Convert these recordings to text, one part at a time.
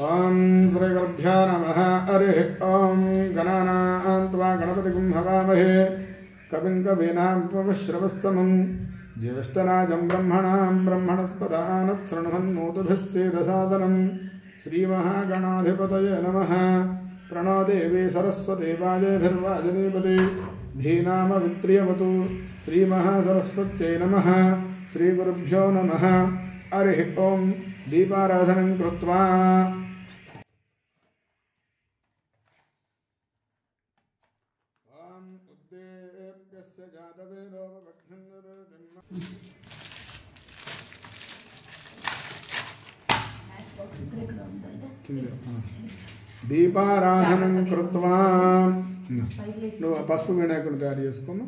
ॐ श्रीगुरुभ्यो नमः। हरिः ॐ गणानां त्वा गणपतिगुं हवामहे कविं कवीनां त्वमश्रवस्तमं। ज्येष्ठराजं ब्रह्मणां ब्रह्मणस्पदानच्छृण्वन्मोतुभिः सेदसादनं। श्रीमहागणाधिपतये नमः। प्रणो देवी धीनामवित्रियवतु। श्रीमहासरस्वत्यै नमः। श्रीगुरुभ्यो नमः। हरिः ॐ दीपाराधनं कृत्वा దీపారాధనం కృత్వా. నువ్వు పసుపు వినాయకుడు తయారు చేసుకోమా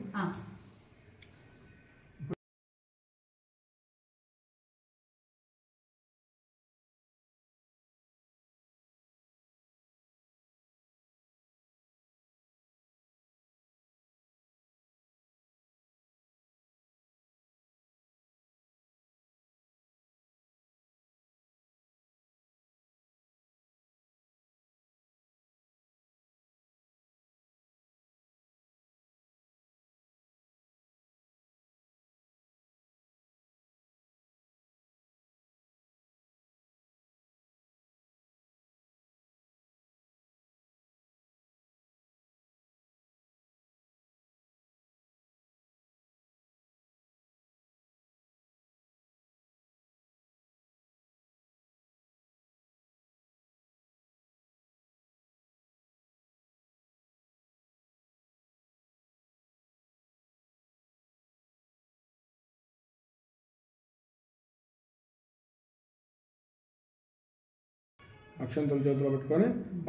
అక్షంతలు చేతిలో పెట్టుకొని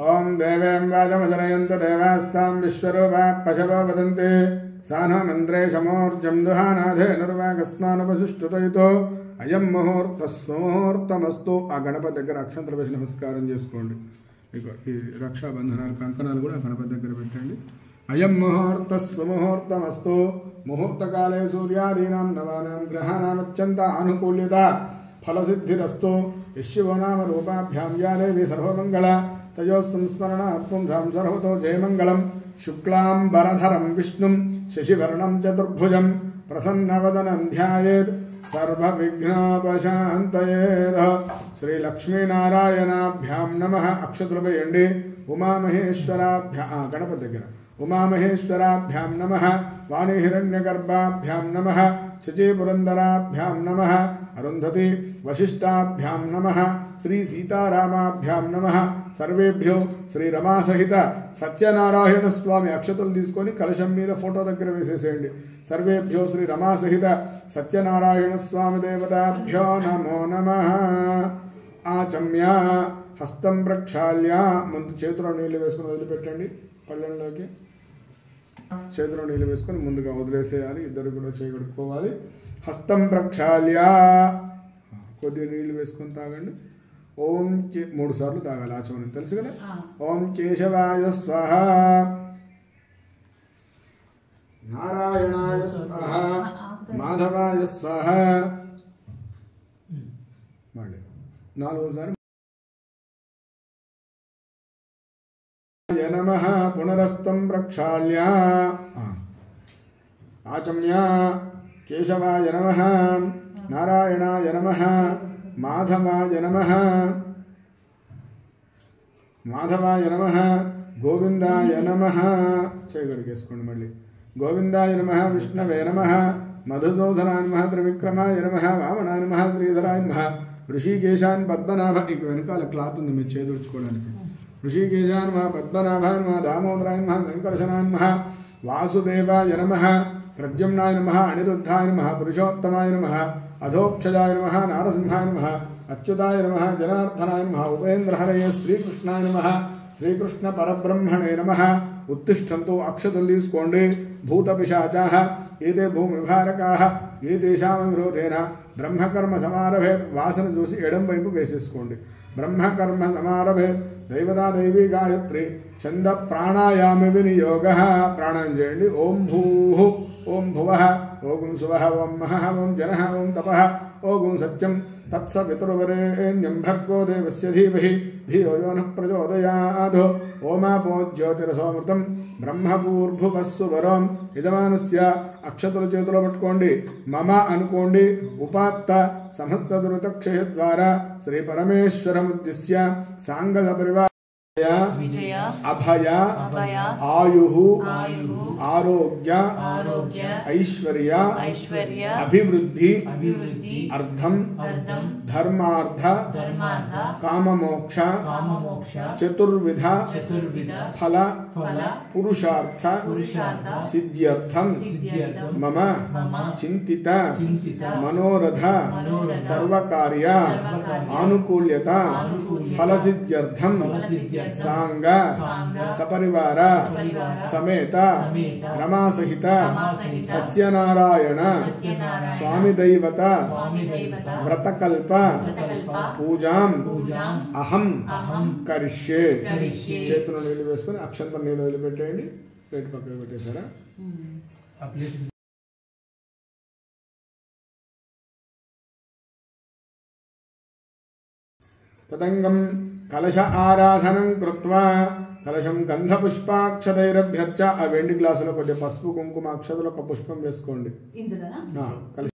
ఓం దేవేం వాజమజనయంత దేవాస్తాం విశ్వరూప పశవో వదంతి సానో మంత్రే శమోర్జం దుహానాథే నిర్వాగస్మానుపశిష్టుతయుతో అయం ముహూర్త సుముహూర్తమస్తు ఆ గణపతి దగ్గర అక్షంతలు వేసి నమస్కారం చేసుకోండి. ఇక ఈ రక్షాబంధనాలు కంకణాలు కూడా గణపతి దగ్గర పెట్టండి. అయం ముహూర్త సుముహూర్తమస్తు ముహూర్తకాలే సూర్యాదీనాం నవానాం గ్రహాణామత్యంత అనుకూల్యత ఫలసిద్ధిరస్తు. यश्यो नाम रूपाभ्यां या देवी सर्वमङ्गल तयोः संस्मरणात् पुंसां सर्वतो जयमङ्गलं शुक्लाम्बरधरं विष्णुं, शशिवर्णं चतुर्भुजं प्रसन्नवदनं ध्यायेत्, सर्वविघ्नोपशान्तयेद। श्रीलक्ष्मीनारायणाभ्यां नमः अक्षतृपयण्डे उमामहेश्वराभ्यः गणपतिगिरः ఉమామహేశ్వరాభ్యాం నమ వాణిహిరణ్యగర్భాభ్యాం నమ శచీపురందరాభ్యాం నమ అరుంధతి వశిష్టాభ్యాం నమ శ్రీ సీతారామాభ్యాం నమ సర్వేభ్యో శ్రీ రమాసహిత సత్యనారాయణ స్వామి అక్షతలు తీసుకొని కలశం మీద ఫోటో దగ్గర వేసేసేయండి. సర్వేభ్యో శ్రీ రమాసహిత సత్యనారాయణ స్వామి దేవతాభ్యో నమో నమ. ఆచమ్య హస్తం ప్రక్షాళ్య ముందు చేతిలో నీళ్ళు వేసుకుని వదిలిపెట్టండి పళ్ళెంలోకి. చేతిలో నీళ్ళు వేసుకొని ముందుగా వదిలేసేయాలి ఇద్దరు కూడా చేయగడుక్కోవాలి హస్తం ప్రక్షాళ్య. కొద్దిగా నీళ్ళు వేసుకొని తాగండి. ఓం కే- మూడు సార్లు తాగాలి ఆచమనం. తెలుసు కదా? ఓం కేశవాయ స్వహ. నారాయణాయ స్వహ. మాధవాయ స్వహ. మళ్ళీ నాలుగోసారి నమ పునరస్తం ప్రక్షాళ్య. ఆచమ్య కేశవాయ నమ నారాయణాయ నమ మాధవాయ నమ మాధవాయ నమ గోవిందాయ నమ. చేయగలిగేసుకోండి మళ్ళీ. గోవిందాయ నమ విష్ణవే నమ మధుసూదనాయ నమ త్రివిక్రమాయ నమ వామనాయ నమ శ్రీధరాయ నమ ఋషికేశాన్ పద్మనాభ. ఇక వెనకాల క్లాత్ ఉంది మీరు చేదుర్చుకోవడానికి ఋషికేశాన్ నమ పద్మనాభాయ నమ దామోదరాయ నమ సంకర్షణాయ నమ వాసుదేవాయ నమ ప్రద్యుమ్నాయ నమ అనిరుద్ధాయ నమ పురుషోత్తమాయ నమ అధోక్షజాయ నమ నారసింహాయ నమ అచ్యుతాయ నమ జనార్దనాయ నమ ఉపేంద్రహరయ శ్రీకృష్ణాయ నమ శ్రీకృష్ణ పరబ్రహ్మణే నమ ఉత్తిష్టంతో అక్షతులు తీసుకోండి భూత పిశాచా ఏతే భూమి విభారకా ఏ తేషామ విరోధేన బ్రహ్మకర్మ సమారభేత్ వాసన చూసి ఎడం వైపు వేసేసుకోండి బ్రహ్మకర్మ సమారభేత్ దైవతా దైవీ గాయత్రి ఛంద ప్రాణాయామ వినియోగ ప్రాణాయం చేయండి ఓం భూ ఓం భువ ఓం శువ ఓం మహ ఓం జన ఓం తప ఓం సత్యం तत्सवितुर्वरेण्यं भर्गो देवस्य धीमहि धियो यो नः प्रचोदयाधो ओमापो జ్యోతిరసోమృతం బ్రహ్మపూర్భువస్సు వరం యజమానస్య అక్షతుల చేతిలో పట్టుకోండి. మమ అనుకోండి. ఉపాత్త సమస్త దురితక్షయ ద్వారా శ్రీ పరమేశ్వరముద్దిశ్య సాంగద పరివార అభయ ఆయు ఆరోగ్య ఆరోగ్య ఐశ్వర్య ఐశ్వర్య అభివృద్ధి అభివృద్ధి అర్థం అర్థం ధర్మార్థ ధర్మార్థ కామమోక్ష కామమోక్ష చతుర్విధ చతుర్విధ ఫల ఫల పురుషార్థ పురుషార్థ సిద్ధ్యర్థం సిద్ధ్యర్థం మమ మమ చింతిత చింతిత మనోరథ మనోరథ సర్వకార్య సర్వకార్య ఆనుకూల్యత ఆనుకూల్యత ఫలసిద్ధ్యర్థం ఫలసిద్ధ్యర్థం సాంగ సాంగ సపరివార సపరివార సమేత సమేత రమాసహిత. సత్యనారాయణ. స్వామి దైవత. వ్రతకల్ప. పూజాం. అహం. కరిష్యే. చేతిలో నీళ్ళు వేసుకొని అక్షంతం నీళ్ళు వదిలిపెట్టేయండి. ప్లేట్ పక్కన పెట్టేశారా? తదంగం. కలశ ఆరాధనం కృత్వా. కలశం గంధపుష్పాక్షతైరభ్యర్చ. ఆ వెండి గ్లాసులో కొద్దిగా పసుపు కుంకుమ అక్షతలు ఒక పుష్పం వేసుకోండి. కలశ.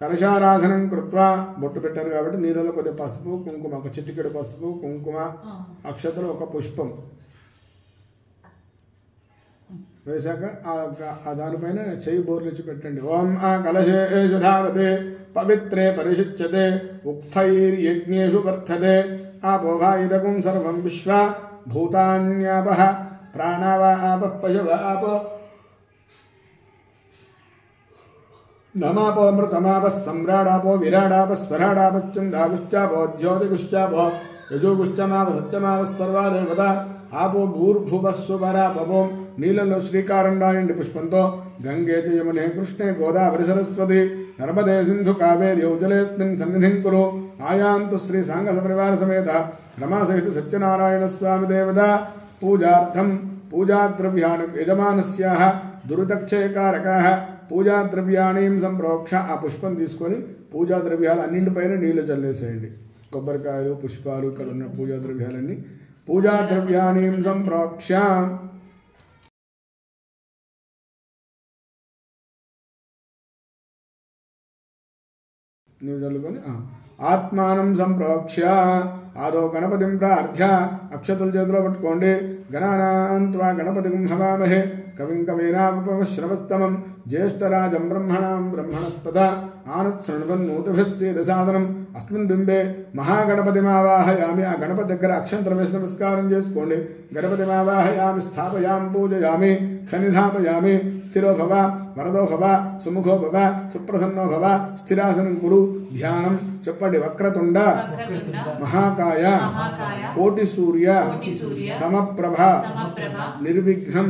కలశారాధనం కృత్వా. బొట్టు పెట్టారు కాబట్టి నీళ్ళలో కొద్దిగా పసుపు కుంకుమ ఒక చిటికెడు పసుపు కుంకుమ అక్షతలు ఒక పుష్పం. వేశాక ఆ దానిపైన చెయ్యి బోర్లిచ్చి పెట్టండి. ఓం ఆ కలశేషు ధావతే पवित्रे परिशिच्यते, उक्थैर्यज्ञेषु वर्धते। आपोभायुधकुं सर्वं विश्व, भूतान्यापः, प्राणावा आपः पशव आप। नमापो मृतमापः सम्राडापो विराडापः स्वराडापश्चन्दागुश्चापो ज्योतिगुश्चापो यजोगुश्चमापः सत्यमापः सर्वा देवता आपो भूर्भुवः सुपरापवो नीललो श्रीकारण्डायण्डि पुष्पन्तो, गङ्गे च यमुने, कृष्णे गोदावरि सरस्वती। సరస్వతి నర్మదే సింధు కావేరి ఔజలేస్మిన్ సన్నిధిం కురు ఆయాంతు శ్రీ సాంగ పరివార సమేత రమాసహిత సత్యనారాయణ స్వామి దేవత పూజార్థం పూజాద్రవ్యాణి యజమానస్యాహ దురితక్షయకారకాः పూజాద్రవ్యాణీం సంప్రోక్ష ఆ పుష్పం తీసుకొని పూజా ద్రవ్యాలు అన్నింటిపైన నీళ్ళు చల్లేసేయండి. కొబ్బరికాయలు పుష్పాలు ఇక్కడ ఉన్న పూజా ద్రవ్యాలన్నీ పూజా ద్రవ్యాణీం సంప్రోక్ష. నీవు చల్లుకొని ఆత్మానం సంప్రోక్ష ఆదో గణపతిం ప్రార్థ్య. అక్షతుల చేతిలో పట్టుకోండి. గణానాంత్వా గణపతి హవామహే కవిం కవీనాపశ్రవస్తమం జ్యేష్ఠరాజం బ్రహ్మణాం బ్రహ్మణస్పద. ఆనత్ శృణ్వన్నూతిభిస్సీదసాదనం అస్మిన్ బింబే మహాగణపతిమావాహయామి. ఆ గణపతి దగ్గర అక్షంతరం నమస్కారం చేసుకోండి. गर्भतिमावाहयामि स्थापयाम पूजयामि सन्निधापयामि स्थिरो भव वरदो भव सुमुखो भव सुप्रसन्नो भव स्थिरासनं कुरु ध्यानं चप्पडि वक्रतुण्ड महाकाय कोटिसूर्य समप्रभा निर्विघ्नं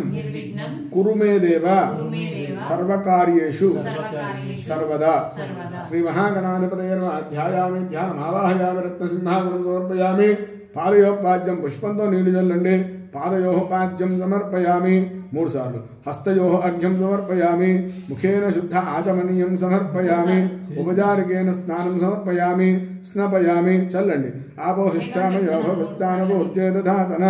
कुरु मे देव सर्वकार्येषु सर्वदा श्रीमहागणाधिपतये नमः ध्यायामि ध्यानमावाहयामि रत्नसिंहासनं समर्पयामि। దేవ సర్వకార్యేషు సర్వకార్యేషు సర్వదా సర్వదా శ్రీ మహాగణాధిపతయ అధ్యాయామి ధ్యానమావాహయామి రత్నసింహాసనం సమర్పయామి పాదయోపాద్యం పుష్పంతో నీళ్లు చల్లండి పాదయో పాద్యం సమర్పయామి మూడు సార్లు హస్తయో అర్ఘ్యం సమర్పయామి ముఖేన శుద్ధ ఆచమనీయం సమర్పయామి ఉపచారికేన స్నానం సమర్పయామి స్నపయామి చల్లండి ఆపోహిష్టామయో భవస్థానభూర్జే దధాతన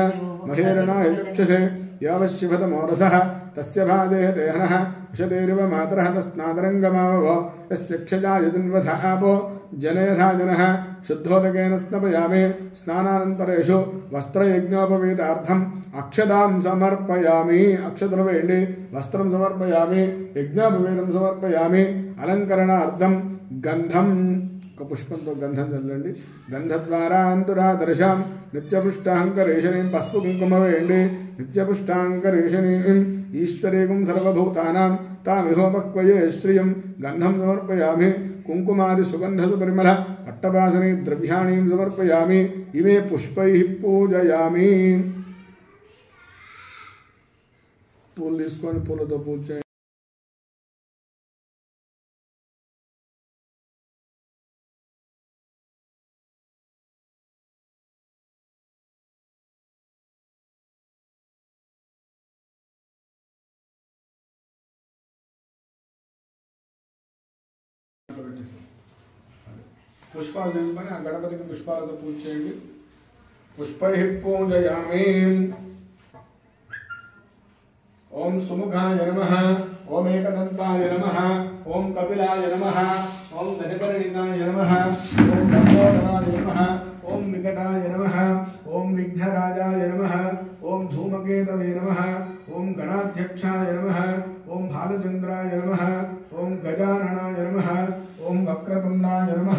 మహేరణాయ చక్షుషే యావశివతమోరసः తస్య భాజే దేహనः విశతేరివ మాతరः తస్నాదరంగమావభో యస్య క్షజా యజన్వథ ఆపో జనయథా జనः శుద్ధోదకేన స్నపయామి స్నానానంతరేషు వస్త్రయజ్ఞోపవీతార్థం అక్షతాం సమర్పయామి అక్షతలు వేయండి వస్త్రం సమర్పయామి యజ్ఞోపవీతం సమర్పయామి అలంకరణార్థం గంధం ఒక పుష్పంతో గంధం చల్లండి గంధద్వారా అంతురాదర్శాం నిత్యపుష్టాంకరేషణీం పసుపు కుంకుమ వేయండి నిత్యపుష్టాంకరేషణీం ఈశ్వరీకం సర్వభూతానాం తామిహోపక్వయే శ్రియం గంధం సమర్పయామి కుంకుమాది సుగంధసు పరిమళ పట్టవాసని ద్రవ్యాణీం సమర్పయామి ఇమే పుష్పై పూజయామి పూలు తీసుకొని పుష్పాలు తీసుకొని ఆ గణపతికి పుష్పాలతో పూజ చేయండి పుష్పై పూజయామి ఓం సుముఖాయ నమ ఓం ఏకదంతాయ నమ ఓం కపిలాయ నమ ఓం గజకరణికాయ నమ ఓం లంబోదరాయ నమ ఓం వికటాయ నమ ఓం విఘ్నరాజాయ నమ ఓం ధూమకేతవే నమ ఓం గణాధ్యక్షాయ నమ ఓం బాలచంద్రాయ నమ ఓం గజాననాయ నమ ఓం వక్రతుండాయ నమ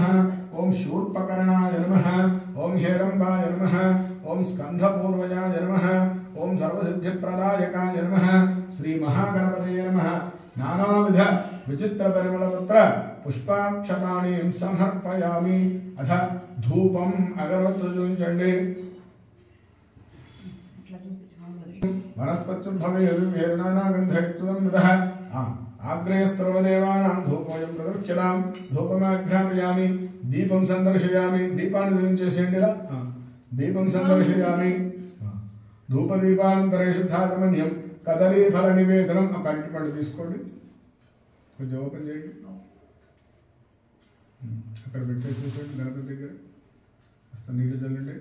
ఓం శూర్పకర్ణాయ నమ ఓం హేరంబాయ నమ ఓం స్కంధపూర్వజాయ నమ ఓం సర్వసిద్ధిప్రదాయకాయ నమ శ్రీ మహాగణపతయ నమ నానావిధ విచిత్ర పరిమళపత్ర పుష్పాక్షతానీం సమర్పయామి అథ ధూపం అగరవత్తు చూపించండి వనస్పత్యుర్భవేరునానాగంధయుక్తం విదః ఆగ్రే సర్వదేవానాం ధూపోయం ప్రదృక్ష్యతాం ధూపమాఘ్రామయామి దీపం సందర్శయామి దీపాన్ని దహించేసేయండి ఇలా దీపం సందర్శయామి. ఆ, ధూపదీపానంతరే శుద్ధాగమన్యం కదలీ ఫల నివేదనం. ఒక అరటి పండు తీసుకోండి. కొంచెం ఓపెన్ చేయండి. అక్కడ పెట్టేసేసేయండి గణపతి దగ్గర. కాస్త నీళ్ళు చల్లండి.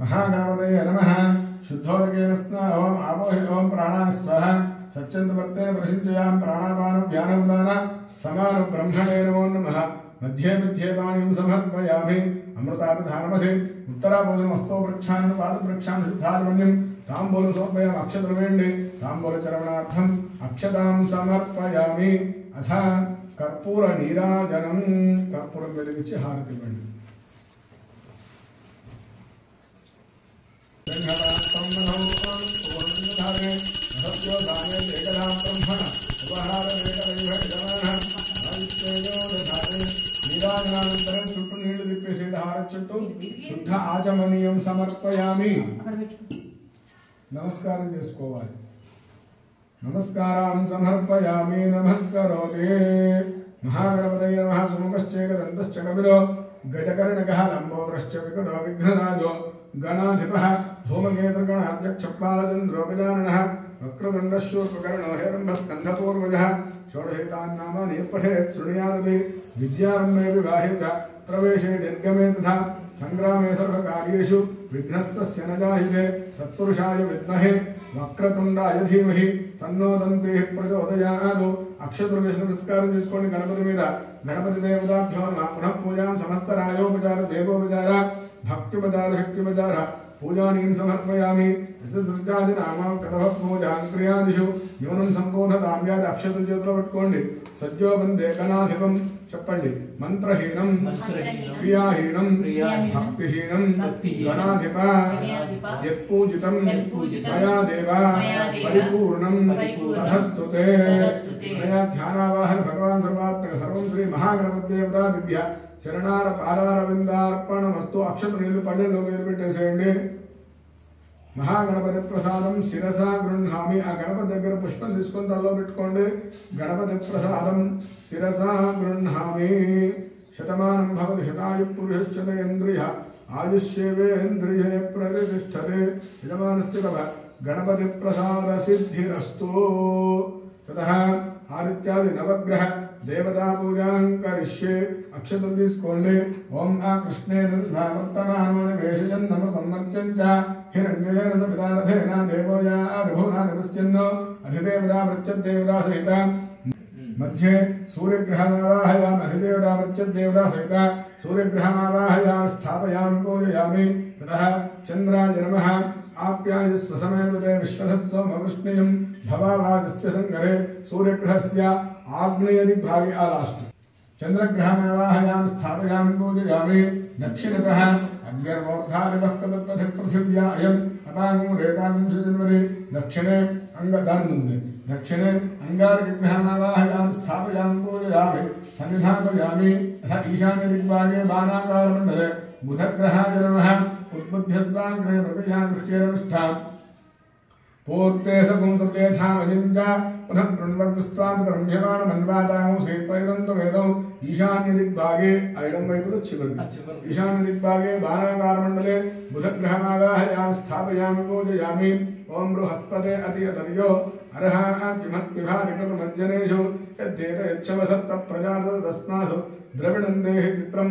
మహాగణపతయ నమ. శుద్ధోదకేన స్నా ఓం ఆపోహి ప్రాణా స్వహ సత్యంతవర్తేన ప్రసించయాం ప్రాణాపాన వ్యానముదాన సమాన బ్రహ్మణే నమో నమ మధ్యే మధ్యే పాణిం సమర్పయామి అమృతాభిధానమసి ఉత్తరాభోజనం హస్తో వృక్షాన్ని పాద వృక్షాన్ని శుద్ధారమణ్యం తాంబూలు సమర్పయామి అక్షద్రవేణి తాంబూల చరవణార్థం అక్షతాం సమర్పయామి అథ కర్పూర నీరాజనం కర్పూరం వెలిగించి హారతి ఇవ్వండి నీరాజనానంతరం చుట్టూ నీళ్లు తిప్పేసి హార చుట్టూ శుద్ధ ఆచమనీయం సమర్పయామి నమస్కారం చేసుకోవాలి నమస్కారం సమర్పయామి నమస్కరోతి మహాగణపతయ నమః సుముఖశ్చేకదంతశ్చ కవిలో గజకర్ణకः లంబోదరశ్చ వికటో విఘ్నరాజో గణాధిపः धूमकेतुर्गणाध्यक्षपालचन्द्रो गजाननः वक्रतुण्डशूर्पकर्णो हेरम्भस्कन्धपूर्वजः षोडशैतान्नामानि यः पठेत् शृणुयादपि विद्यारम्भे विवाहे च प्रवेशे निर्गमे तथा सङ्ग्रामे सर्वकार्येषु विघ्नस्तस्य न जायते तत्पुरुषाय विद्महे వక్రతుండాయ ధీమహి తన్నో దంతే ప్రచోదయాదు అక్షతుర్వేష నమస్కారం చేసుకోండి గణపతి మీద గణపతి దేవతాభ్యో నమః పునః పూజాం సమస్త రాజోపచార దేవోపచార భక్తిపచార శక్తిపచార పూజానీం సమర్పయామి దుర్గాది నామా కథ పూజాం క్రియాదిషు యూనం సంబోధతాం వ్యాధి అక్షత చేతిలో పెట్టుకోండి సజ్జో వందే గణాధిపం చెప్పండి మంత్రహీనం మంత్రహీనం, క్రియాహీనం క్రియాహీనం, భక్తిహీనం భక్తిహీనం, గణాధిప గణాధిప, యత్పూజితం యత్పూజితం, మయా దేవ మయా దేవ, పరిపూర్ణం పరిపూర్ణం, తథస్తుతే తథస్తుతే. మయా ధ్యానావాహన భగవాన్ సర్వాత్మక సర్వం శ్రీ మహాగణపతిదేవతా దివ్య చరణార పాదారవిందార్పణమస్తు అక్షత నీళ్ళు పళ్ళెల్లో వేలు పెట్టేసేయండి మహాగణపతి ప్రసాదం శిరస గృహామి ఆ గణపతి దగ్గర పుష్పం తీసుకొని తలలో పెట్టుకోండి. గణపతి ప్రసాదం శిరస గృహామి శతమానం భవతి శతాయు పురుషశ్చతేంద్రియ ఆయుష్యేవేంద్రియే ప్రతిష్టతే. యజమానస్థితవ గణపతి ప్రసాద సిద్ధిరస్తు. తతః ఆదిత్యాది నవగ్రహ దేవతా పూజాం కరిష్యే అక్షతలు తీసుకోండి ఓం ఆ కృష్ణే వర్తమానో నివేశయన్ నమ సమ్మర్త్యం చ హిరణ్యేన స పితారథేన దేవోయా రిభునా నిపశ్యన్నో అధిదేవతా ప్రత్యదేవతా సహిత మధ్యే సూర్యగ్రహమావాహయామి అధిదేవతా ప్రత్యదేవతా సహిత సూర్యగ్రహమావాహయామి స్థాపయామి పూజయామి తతః చంద్రాయ నమః आप्यायस्वसमेदुदे विश्वधस्समवृष्णियं भवाभागस्य सङ्गरे सूर्यग्रहस्य आग्नेयदिग्भागे आलाष्ट चन्द्रग्रहमेवाहयां स्थापयां पूजयामि। दक्षिणतः अग्निर्मूर्धारिवः पृथिव्या अयम् अपाङ्गं दक्षिणे अङ्गदानन्दे दक्षिणे अङ्गार्कग्रहमेवाहयां स्थापयां पूजयामि। सन्निधापयामि। अथ ईशान्यदिग्भागे बाणाकारमण्डले बुधग्रहाय नमः। उत्पद्यत्वाग्रे प्रतिशानुष्ठेरनुष्ठाम् पूर्ते सपुंसतेथामजिञ्च पुनः ईशान्यदिग्भागे बाणाकारमण्डले बुधग्रहमागाहयां स्थापयामि पूजयामि। ॐ बृहस्पते अतियतर्यो अर्हाः यद्येत यच्छवसत्तप्रजातो द्रविणन्देः चित्रम्।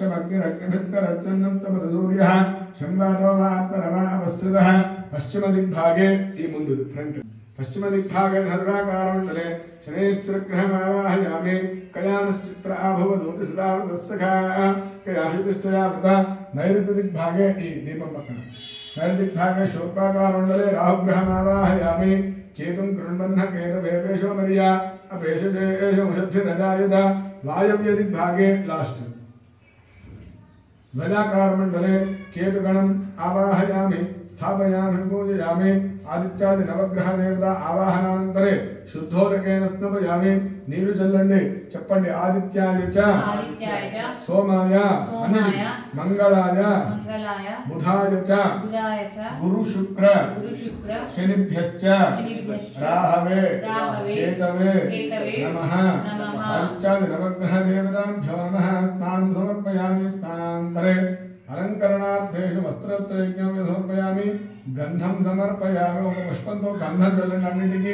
शमग्निरग्निभित्तरच्चन्नस्तपदसूर्यः पश्चिम वात्मरवावस्त्रितः पश्चिमदिग्भागे ई दिग्भागे फ्रण्ट् पश्चिमदिग्भागे धर्माकारमण्डले कयानश्चित्र आभवदोति सदावृतस्सखा कयाहितिष्ठयावृतः नैऋतदिग्भागे दीपं पक्कम् नैऋतदिग्भागे केतुं मर्या वायव्यदिग्भागे लास्ट् ललाकारमण्डले केतुगणम् आवाहयामि स्थापयामि पूजयामि। आदित्यादि नवग्रहदेवता आवाहनानंतरे शुद्धोदकेन स्नपयामि దీపం పక్కన నైరుతి దిగ్భాగే శోకాకారమండలే రాహుగ్రహమావాహయామి కేతుం కృణ్వన్న కేతవేపేశో మరియా అపేషజేషో ముషద్భిరజాయుధ వాయవ్య దిగ్భాగే లాస్ట్ ధ్వజాకారమండలే కేతుగణం ఆవాహయామి స్థాపయామి పూజయామి ఆదిత్యాది నవగ్రహ దేవత ఆవాహనానంతరే శుద్ధోదకేన స్నపయామి నీరు చల్లండి చెప్పండి ఆదిత్యాయ చ ఆదిత్యాయ చ సోమాయ అనండి. సోమాయ మంగళాయ మంగళాయ బుధాయ చ బుధాయ చ గురు శుక్ర గురు శుక్ర శనిభ్యశ్చ శనిభ్యశ్చ రాహవే రాహవే కేతవే కేతవే నమః నమః ఆదిత్యాది నవగ్రహ దేవతాభ్యో నమః స్నానం సమర్పయామి స్నానాంతరే అలంకరణార్థేషు వస్త్రోత్తరయజ్ఞం సమర్పయామి గంధం సమర్పయామి ఒక పుష్పంతో గంధం చల్లండి అన్నిటికీ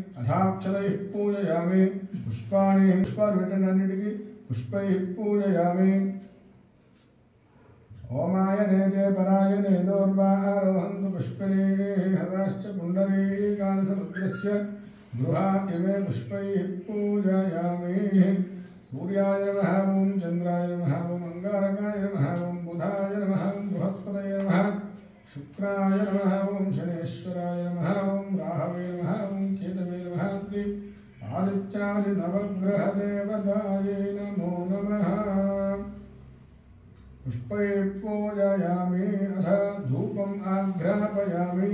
अथाक्षरैः पूजयामि। पुष्पाणि पुष्पार्विटनन्निटिकि पुष्पैः पूजयामि। ओमाय नेजे पराय नेदोर्वारोहन्तु पुष्पिणे हताश्च पुण्डरीकानि समुद्रस्य गृहा इमे पुष्पैः पूजयामि। सूर्याय नमः ॐ चन्द्राय नमः ॐ अङ्गारकाय नमः ॐ बुधाय नमः ॐ बृहस्पतये शुक्राय नमः शनेश्वराय नमः राहवे नमः केतवे श्री आदित्यादिनवग्रहदेवतायै नमो नमः। पुष्पै पूजयामि अथ धूपम् आघ्रापयामि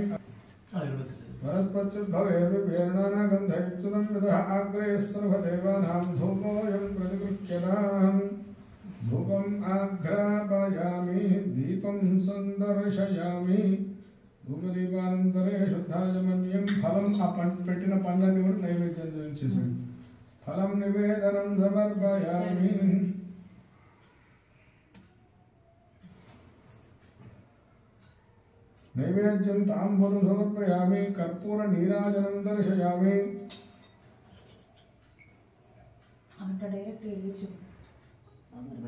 वनस्पत्युद्भवेदिवेर्णानगन्धयुक्तं यतः आग्रे सर्वदेवानां धूपोऽयं प्रतिगृह्यताम् धूपम् आघ्रापयामि दीपं सन्दर्शयामि। ధూపదీపానంతరే శుద్ధాజమన్యం ఫలం ఆ పంట పెట్టిన పండ్లన్నీ కూడా నైవేద్యం చూపించేసాడు ఫలం నివేదనం సమర్పయామి. నైవేద్యం తాంబూలం సమర్పయామి. కర్పూర నీరాజనం దర్శయామి. అంట డైరెక్ట్ వెలిగించు మంగళ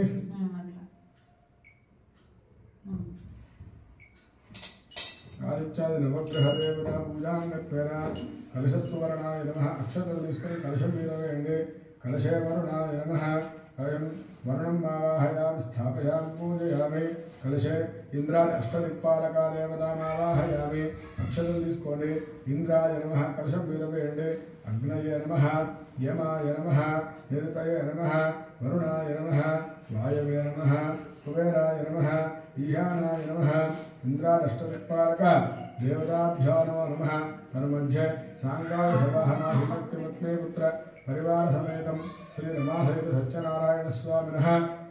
ఆదిత్యాది నవగ్రహ దేవత పూజాంగత్వేన కలశస్తువర్ణాయ నమ. అక్షతలు తీసుకొని కలశం మీద వేయండి కలశే వరుణాయ నమ. అయం వరుణం మావాహయాం స్థాపయాం పూజయామి. కలశే ఇంద్రాది అష్టదిక్పాలక దేవతామావాహయామి అక్షతలు తీసుకోండి ఇంద్రాయ నమ. కలశం మీద వేయండి అగ్నయ నమ. యమాయ నమ. నిరుతయ నమ. వరుణాయ నమ. వాయవే నమ. కుబేరాయ నమ. ఈశానాయ నమ. ఇంద్రాదష్టదిక్పాలక దేవతాభ్యో నమో నమ తన్మధ్య సాంగాయ సవాహనాధిపత్యపత్నే పుత్ర పరివార సమేతం శ్రీ రమాసహిత సత్యనారాయణ స్వామిన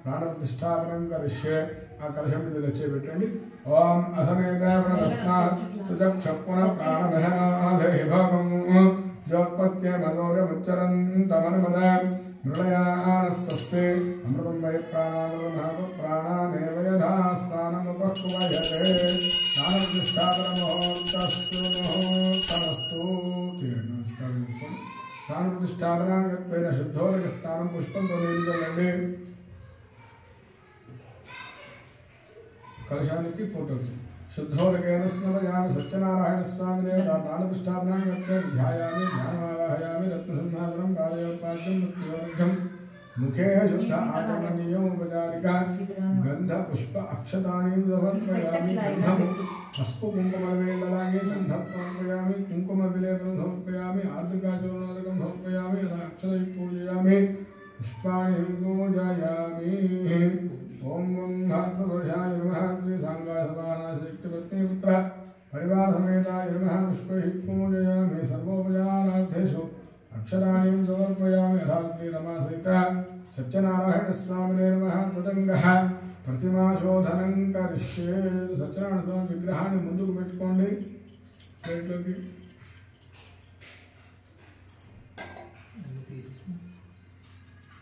ప్రాణప్రతిష్టాపనం కరిష్యే ఆ కలశం నిర్ణయానస్తస్తే అమృతం వై ప్రాణాలో నామ శుద్ధోదక స్థానం పుష్పంతో నీళ్ళు కలశానికి ఫోటోకి శుద్ధోదకేన స్మరయామి సత్యనారాయణ స్వామి దేవత తానప్రతిష్టాపనాంగత్వే ధ్యాయామి ధ్యానమావాహయామి రత్నసింహాసనం కాలయోపాద్యం మృత్యోర్ఘం ముఖే శుద్ధ ఆచమనీయోపచారిక గంధ పుష్ప అక్షతాని సమర్పయామి గంధము పసుపు కుంకుమ వేళలాగే గంధం సమర్పయామి కుంకుమ విలేపనం సమర్పయామి ఆర్ద్రికాచూర్ణోదకం సమర్పయామి అక్షరై పూజయామి పుష్పాణి పూజయామి ఓం ఓం భారతవర్షాయ నమః శ్రీ సాంగాయ సమానాశక్తిపత్ని పుత్ర పరివార సమేతాయ నమః పుష్పైః పూజయామి సర్వోపచారార్థేషు అక్షరాణి సమర్పయామి యథా శ్రీ రమాసహిత సత్యనారాయణ స్వామినే నమః తదంగః ప్రతిమాశోధనం కరిష్యే సత్యనారాయణ స్వామి విగ్రహాన్ని ముందుకు పెట్టుకోండి ప్లేట్లోకి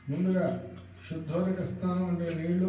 ముందుగా శుద్ధోదక స్నానం అంటే నీళ్ళు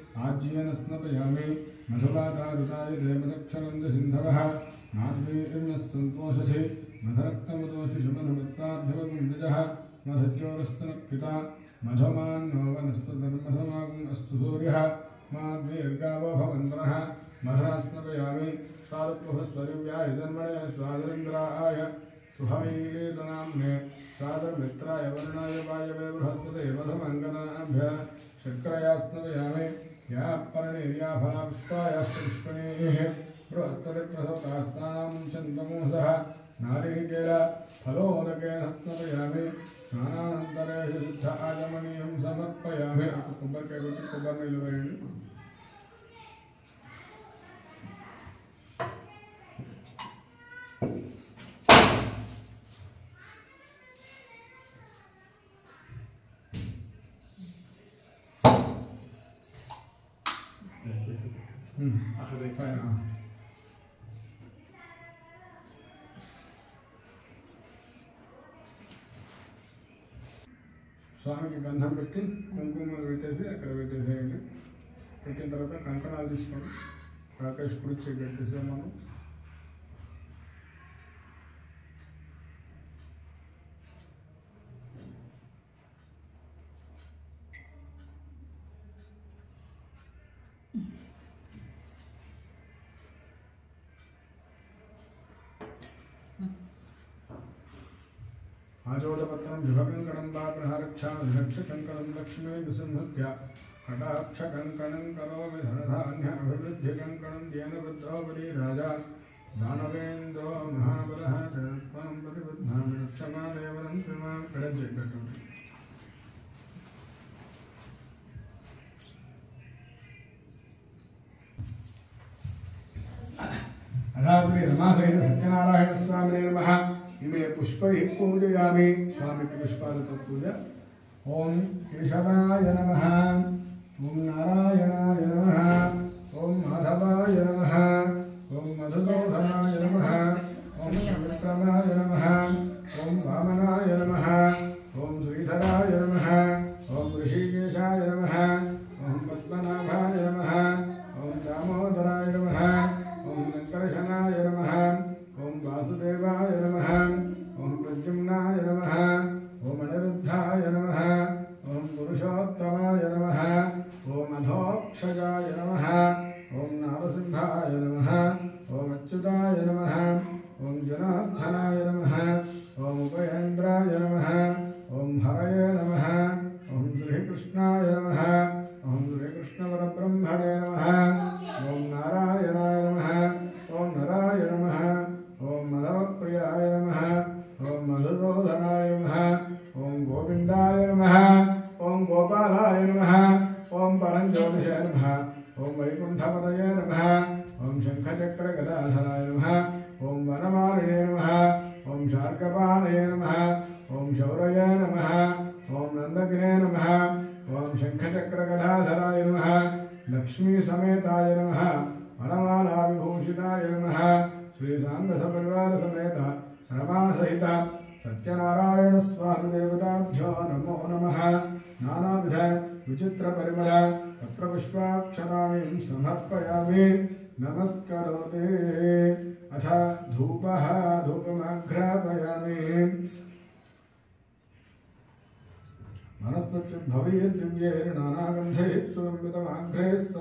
स्नपयामि मधुवातारुताय देवदक्षरन्द सिन्धवः नाद्वीर्यः सन्तोषसि मधरक्तमदोषि शुभनमित्रार्धवगुण्डजः मधज्योरस्तनपिता मधुमान्नो वनस्पतिर्मधुमागुम् अस्तु सूर्यः। मा दीर्घावो भवन्तरः मधुरास्नपयामि। स्वादुप्लुभस्वरिव्याय जन्मणे स्वादरिन्द्राय। सुहवीलेतनाम्ने सादरमित्राय वर्णाय वायवे बृहस्पते मधुमङ्गनाभ्य। शर्करयास्नपयामि या पर्णेर्याफलापुष्पायाश्च विष्पणेः बृहत्तरिप्रसवतास्तानां छन्दगुंसः नारिकेल फलोदकेन स्नपयामि स्नानानन्तरेषु शुद्ध आचमनीयं समर्पयामि। कुब्बर्के कुब्बर् निलवेणि కొబ్బరి నీళ్ళు వేయండి ఉమ్, పైన. స్వామికి గంధం పెట్టి కుంకుమ పెట్టేసి అక్కడ పెట్టేసేయండి. పెట్టిన తర్వాత కంకణాలు తీసుకోండి. రాకేష్ కుడిచి పెట్టేసాం మనం रक्षाभिरक्षकङ्कणं लक्ष्मी विसंहत्य हठाक्षकङ्कणं करोमि धनधान्याभिवृद्धिकङ्कणं येन वृद्धोपरि राजा दानवेन्द्रो महाबलः त्वं प्रतिबद्धामि रक्षमादेवनं त्रिमां कडञ्चिकटम् रात्रि रमासेन सत्यनारायणस्वामिने नमः। इमे पुष्पैः पूजयामि। स्वामिकी पुष्पालतपूजा ఇమే పుష్పై పూజయామి స్వామికి పుష్పాలతో పూజ ఓం కేశవాయ నమ ఓం నారాయణాయ నమ ఓం మాధవాయ నమ मोक्षगाय नमः। ॐ नारसिंहाय नमः। ॐ अच्युताय नमः। ॐ जनार्दनाय नमः। ॐ उपयेन्द्राय नमः। ॐ हरये नमः। ॐ श्रीकृष्णाय नमः।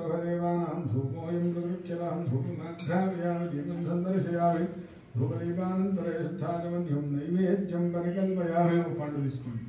सर्वदेवानां धूपोऽयं प्रदृत्यतां धूपमाघ्राव्यामदीपं सन्दर्शयामि धूपदीपानन्तरे नैवेद्यं परिकल्पयामि पाण्डु स्वाहा।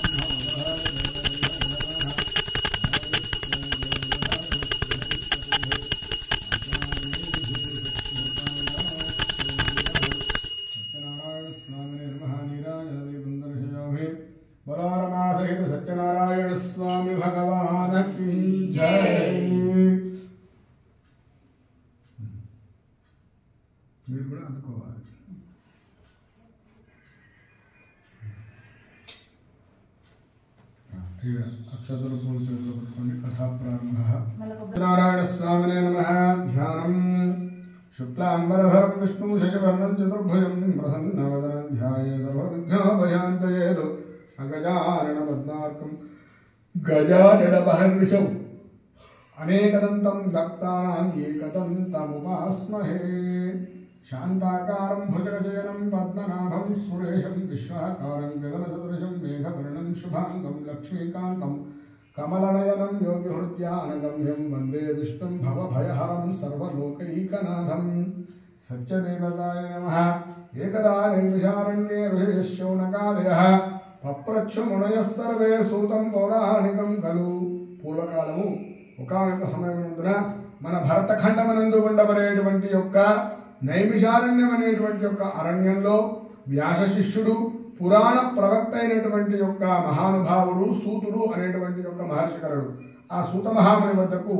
व्रजाडबहर्विषौ अनेकदन्तं दत्तानाम् शान्ताकारं भुजगशयनं पद्मनाभं सुरेशं विश्वाकारं गगनसदृशं मेघवर्णं शुभाङ्गं लक्ष्मीकान्तं कमलनयनं योगिहृद्यानगम्यं वंदे विष्णुं भवभयहरं सर्वलोकैकनाथं सच्चदेवताय नमः। एकदा नैविशारण्ये ऋषिशौनकालयः పప్రచ్ఛుమునయः సూతం పౌరాణికం కలు పూర్వకాలము ఒకనొక సమయమునందున మన భరతఖండమనందు ఉండబడేటువంటి యొక్క నైమిషారణ్యం అనేటువంటి యొక్క అరణ్యంలో వ్యాస శిష్యుడు పురాణ ప్రవక్త అయినటువంటి యొక్క మహానుభావుడు సూతుడు అనేటువంటి యొక్క మహర్షికరుడు ఆ సూత మహాముని వద్దకు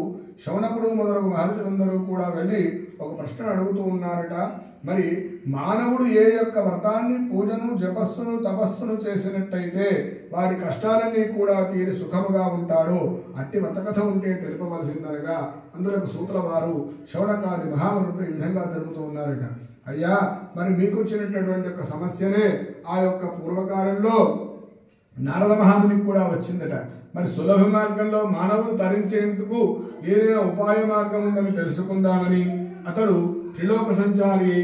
శౌనకుడు మొదలగు మహర్షులందరూ కూడా వెళ్ళి ఒక ప్రశ్న అడుగుతూ ఉన్నారట. మరి మానవుడు ఏ యొక్క వ్రతాన్ని పూజను జపస్సును తపస్సును చేసినట్టయితే వాడి కష్టాలన్నీ కూడా తీరి సుఖముగా ఉంటాడో. అట్టి వ్రతకథ ఉంటే తెలుపవలసిందనగా అందులో సూతుల వారు శౌనకాది మహామునితో ఈ విధంగా తెలుపుతూ ఉన్నారట. అయ్యా మరి మీకు వచ్చినటువంటి యొక్క సమస్యనే ఆ యొక్క పూర్వకాలంలో నారద మహామునికి కూడా వచ్చిందట. మరి సులభ మార్గంలో మానవులు తరించేందుకు ఏదైనా ఉపాయ మార్గం ఉందని తెలుసుకుందామని అతడు త్రిలోక సంచారి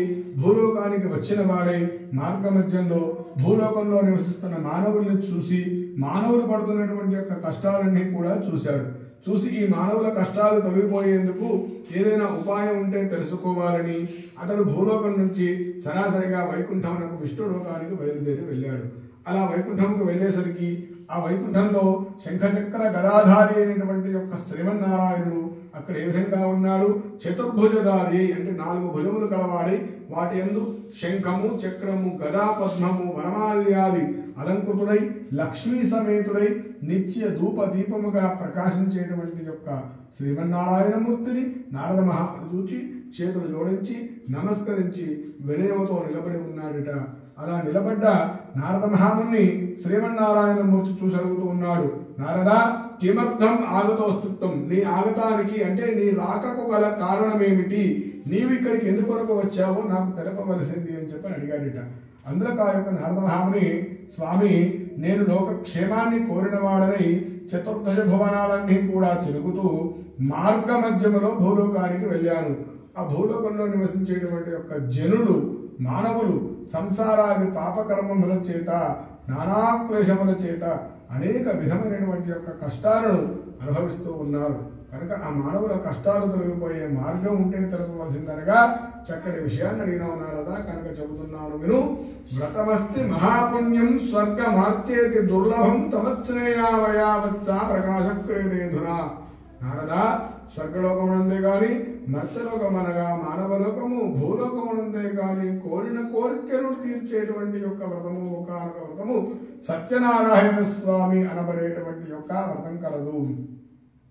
భూలోకానికి వచ్చిన వాడై మార్గ మధ్యంలో భూలోకంలో నివసిస్తున్న మానవుల్ని చూసి మానవులు పడుతున్నటువంటి యొక్క కష్టాలన్నీ కూడా చూశాడు. చూసి ఈ మానవుల కష్టాలు తొలగిపోయేందుకు ఏదైనా ఉపాయం ఉంటే తెలుసుకోవాలని అతడు భూలోకం నుంచి సరాసరిగా వైకుంఠమునకు విష్ణులోకానికి బయలుదేరి వెళ్ళాడు. అలా వైకుంఠంకు వెళ్ళేసరికి ఆ వైకుంఠంలో శంఖచక్ర గదాధారి అయినటువంటి యొక్క శ్రీమన్నారాయణుడు అక్కడ ఏ విధంగా ఉన్నాడు? చతుర్భుజధారి అంటే నాలుగు భుజములు కలవాడి వాటి యందు శంఖము చక్రము గదా పద్మము వనమాల్యాది అలంకృతుడై లక్ష్మీ సమేతుడై నిత్య ధూప దీపముగా ప్రకాశించేటువంటి యొక్క శ్రీమన్నారాయణమూర్తిని నారద మహాముని చూచి చేతులు జోడించి నమస్కరించి వినయముతో నిలబడి ఉన్నాడట. అలా నిలబడ్డ నారద మహాముని శ్రీమన్నారాయణమూర్తి చూసరుగుతూ ఉన్నాడు. నారదా కిమర్థం ఆగతోస్తుత్వం. నీ ఆగతానికి అంటే నీ రాకకు గల కారణమేమిటి? నీవు ఇక్కడికి ఎందుకొరకు వచ్చావో నాకు తెలపవలసింది అని చెప్పని అడిగాడట. అందులో ఆ యొక్క నారద మహాముని స్వామి నేను లోక క్షేమాన్ని కోరినవాడని చతుర్దశ భువనాలన్నీ కూడా తిరుగుతూ మార్గ మధ్యమలో భూలోకానికి వెళ్ళాను. ఆ భూలోకంలో నివసించేటువంటి యొక్క జనులు మానవులు సంసారాది పాపకర్మముల చేత నానాక్లేశముల చేత అనేక విధమైనటువంటి యొక్క కష్టాలను అనుభవిస్తూ ఉన్నారు. కనుక ఆ మానవుల కష్టాలు తొలగిపోయే మార్గం ఉంటే తెలపవలసిందనగా చక్కటి విషయాన్ని అడిగిన ఉన్నారదా కనుక చెబుతున్నాను విను. వ్రతమస్తి మహాపుణ్యం స్వర్గమార్చేతి దుర్లభం తమత్స్నేయావయావత్స ప్రకాశక్రీడేధునా. నారదా స్వర్గలోకమునందే కానీ మత్స్యలోకమనగా మానవలోకము భూలోకమునందే కానీ కోరిన కోరికను తీర్చేటువంటి యొక్క వ్రతము ఒకనొక వ్రతము సత్యనారాయణ స్వామి అనబడేటువంటి యొక్క వ్రతం కలదు.